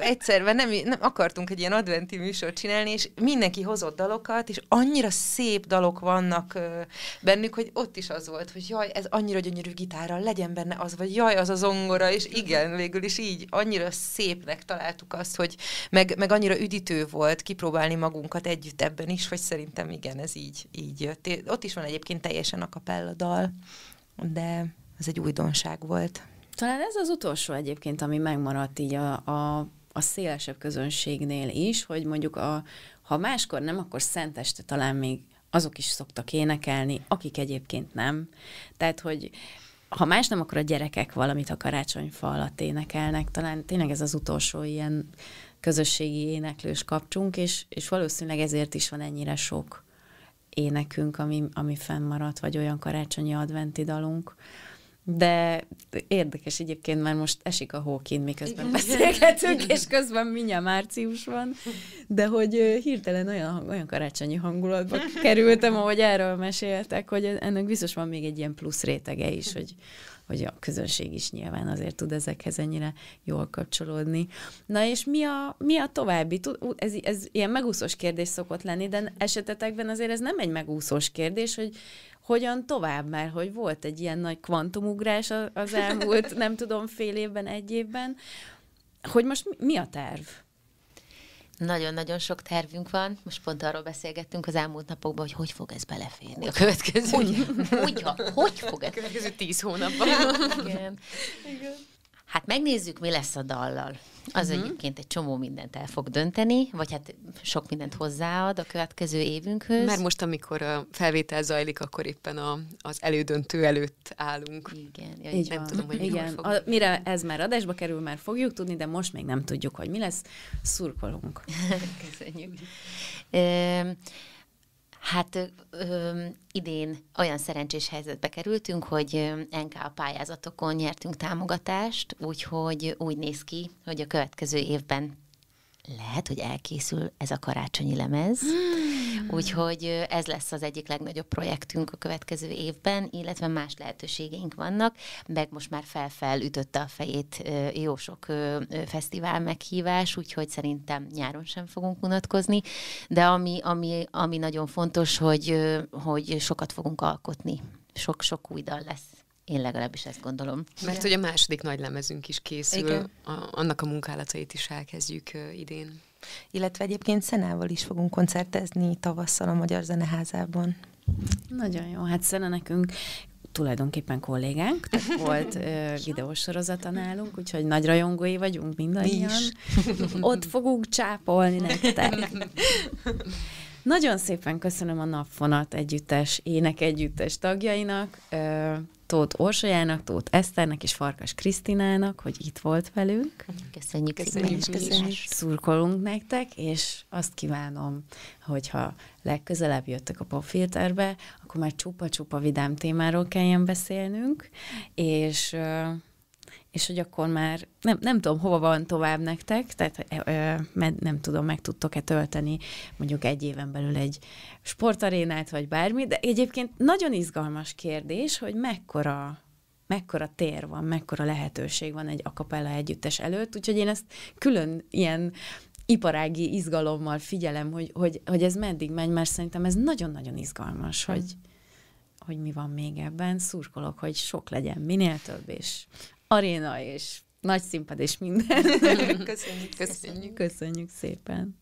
egyszer, nem, nem akartunk egy ilyen adventi műsort csinálni, és mindenki hozott dalokat, és annyira szép dalok vannak bennük, hogy ott is az volt, hogy jaj, ez annyira gyönyörű gitárral, legyen benne az, vagy jaj, az a zongora, és igen, végül is így annyira szépnek találtuk láttuk azt, hogy meg, meg annyira üdítő volt kipróbálni magunkat együtt ebben is, hogy szerintem igen, ez így, így jött. Ott is van egyébként teljesen a kapella dal, de ez egy újdonság volt. Talán ez az utolsó egyébként, ami megmaradt így a, a, a szélesebb közönségnél is, hogy mondjuk a, ha máskor nem, akkor szenteste talán még azok is szoktak énekelni, akik egyébként nem. Tehát, hogy ha más nem, akkor a gyerekek valamit a karácsonyfa alatt énekelnek. Talán tényleg ez az utolsó ilyen közösségi éneklős kapcsunk, és, és valószínűleg ezért is van ennyire sok énekünk, ami, ami fennmaradt, vagy olyan karácsonyi adventi dalunk. De érdekes egyébként, mert most esik a hó kint, miközben beszélgetünk, és közben mindjárt március van, de hogy hirtelen olyan, olyan karácsonyi hangulatba kerültem, ahogy erről meséltek, hogy ennek biztos van még egy ilyen plusz rétege is, hogy, hogy a közönség is nyilván azért tud ezekhez ennyire jól kapcsolódni. Na és mi a, mi a további? Ez, ez ilyen megúszós kérdés szokott lenni, de esetetekben azért ez nem egy megúszós kérdés, hogy hogyan tovább, mert hogy volt egy ilyen nagy kvantumugrás az elmúlt, nem tudom, fél évben, egy évben, hogy most mi a terv? Nagyon-nagyon sok tervünk van. Most pont arról beszélgettünk az elmúlt napokban, hogy hogy fog ez beleférni a következő. Hogy, hogy, hogy fog ez? A következő tíz hónapban. Igen. Igen. Hát megnézzük, mi lesz a dallal. Az uh-huh. egyébként egy csomó mindent el fog dönteni, vagy hát sok mindent hozzáad a következő évünkhöz. Mert most, amikor a felvétel zajlik, akkor éppen a, az elődöntő előtt állunk. Igen. Ja, Így nem van. tudom, hogy Igen. Fog... A, mire ez már adásba kerül, már fogjuk tudni, de most még nem tudjuk, hogy mi lesz. Szurkolunk. Köszönjük. Hát ö, idén olyan szerencsés helyzetbe kerültünk, hogy NK pályázatokon nyertünk támogatást, úgyhogy úgy néz ki, hogy a következő évben lehet, hogy elkészül ez a karácsonyi lemez, hmm. Úgyhogy ez lesz az egyik legnagyobb projektünk a következő évben, illetve más lehetőségeink vannak, meg most már felfel ütötte a fejét jó sok fesztivál meghívás, úgyhogy szerintem nyáron sem fogunk unatkozni, de ami, ami, ami nagyon fontos, hogy, hogy sokat fogunk alkotni, sok-sok új dal lesz. Én legalábbis ezt gondolom. Mert hogy a második nagy lemezünk is készül, Igen. A, annak a munkálatait is elkezdjük idén. Illetve egyébként Szenával is fogunk koncertezni tavasszal a Magyar Zeneházában. Nagyon jó, hát Szene nekünk tulajdonképpen kollégánk, tehát volt uh, videósorozata nálunk, úgyhogy nagy rajongói vagyunk mindannyian. Ott fogunk csápolni nektek. Nagyon szépen köszönöm a Napfonat együttes, ének együttes tagjainak, Tóth Orsolyának, Tóth Eszternek és Farkas Krisztinának, hogy itt volt velünk. Köszönjük, köszönjük, köszönjük. Szurkolunk nektek, és azt kívánom, hogyha legközelebb jöttek a popfilterbe, akkor már csupa-csupa vidám témáról kelljen beszélnünk, és és hogy akkor már nem, nem tudom, hova van tovább nektek, tehát ö, nem tudom, meg tudtok-e tölteni mondjuk egy éven belül egy sportarénát, vagy bármi, de egyébként nagyon izgalmas kérdés, hogy mekkora mekkora tér van, mekkora lehetőség van egy akapella együttes előtt, úgyhogy én ezt külön ilyen iparági izgalommal figyelem, hogy, hogy, hogy ez meddig megy, mert szerintem ez nagyon-nagyon izgalmas, hogy, hogy mi van még ebben. Szurkolok, hogy sok legyen, minél több, és aréna, és nagy színpad, és minden. Köszönjük, köszönjük. Köszönjük szépen.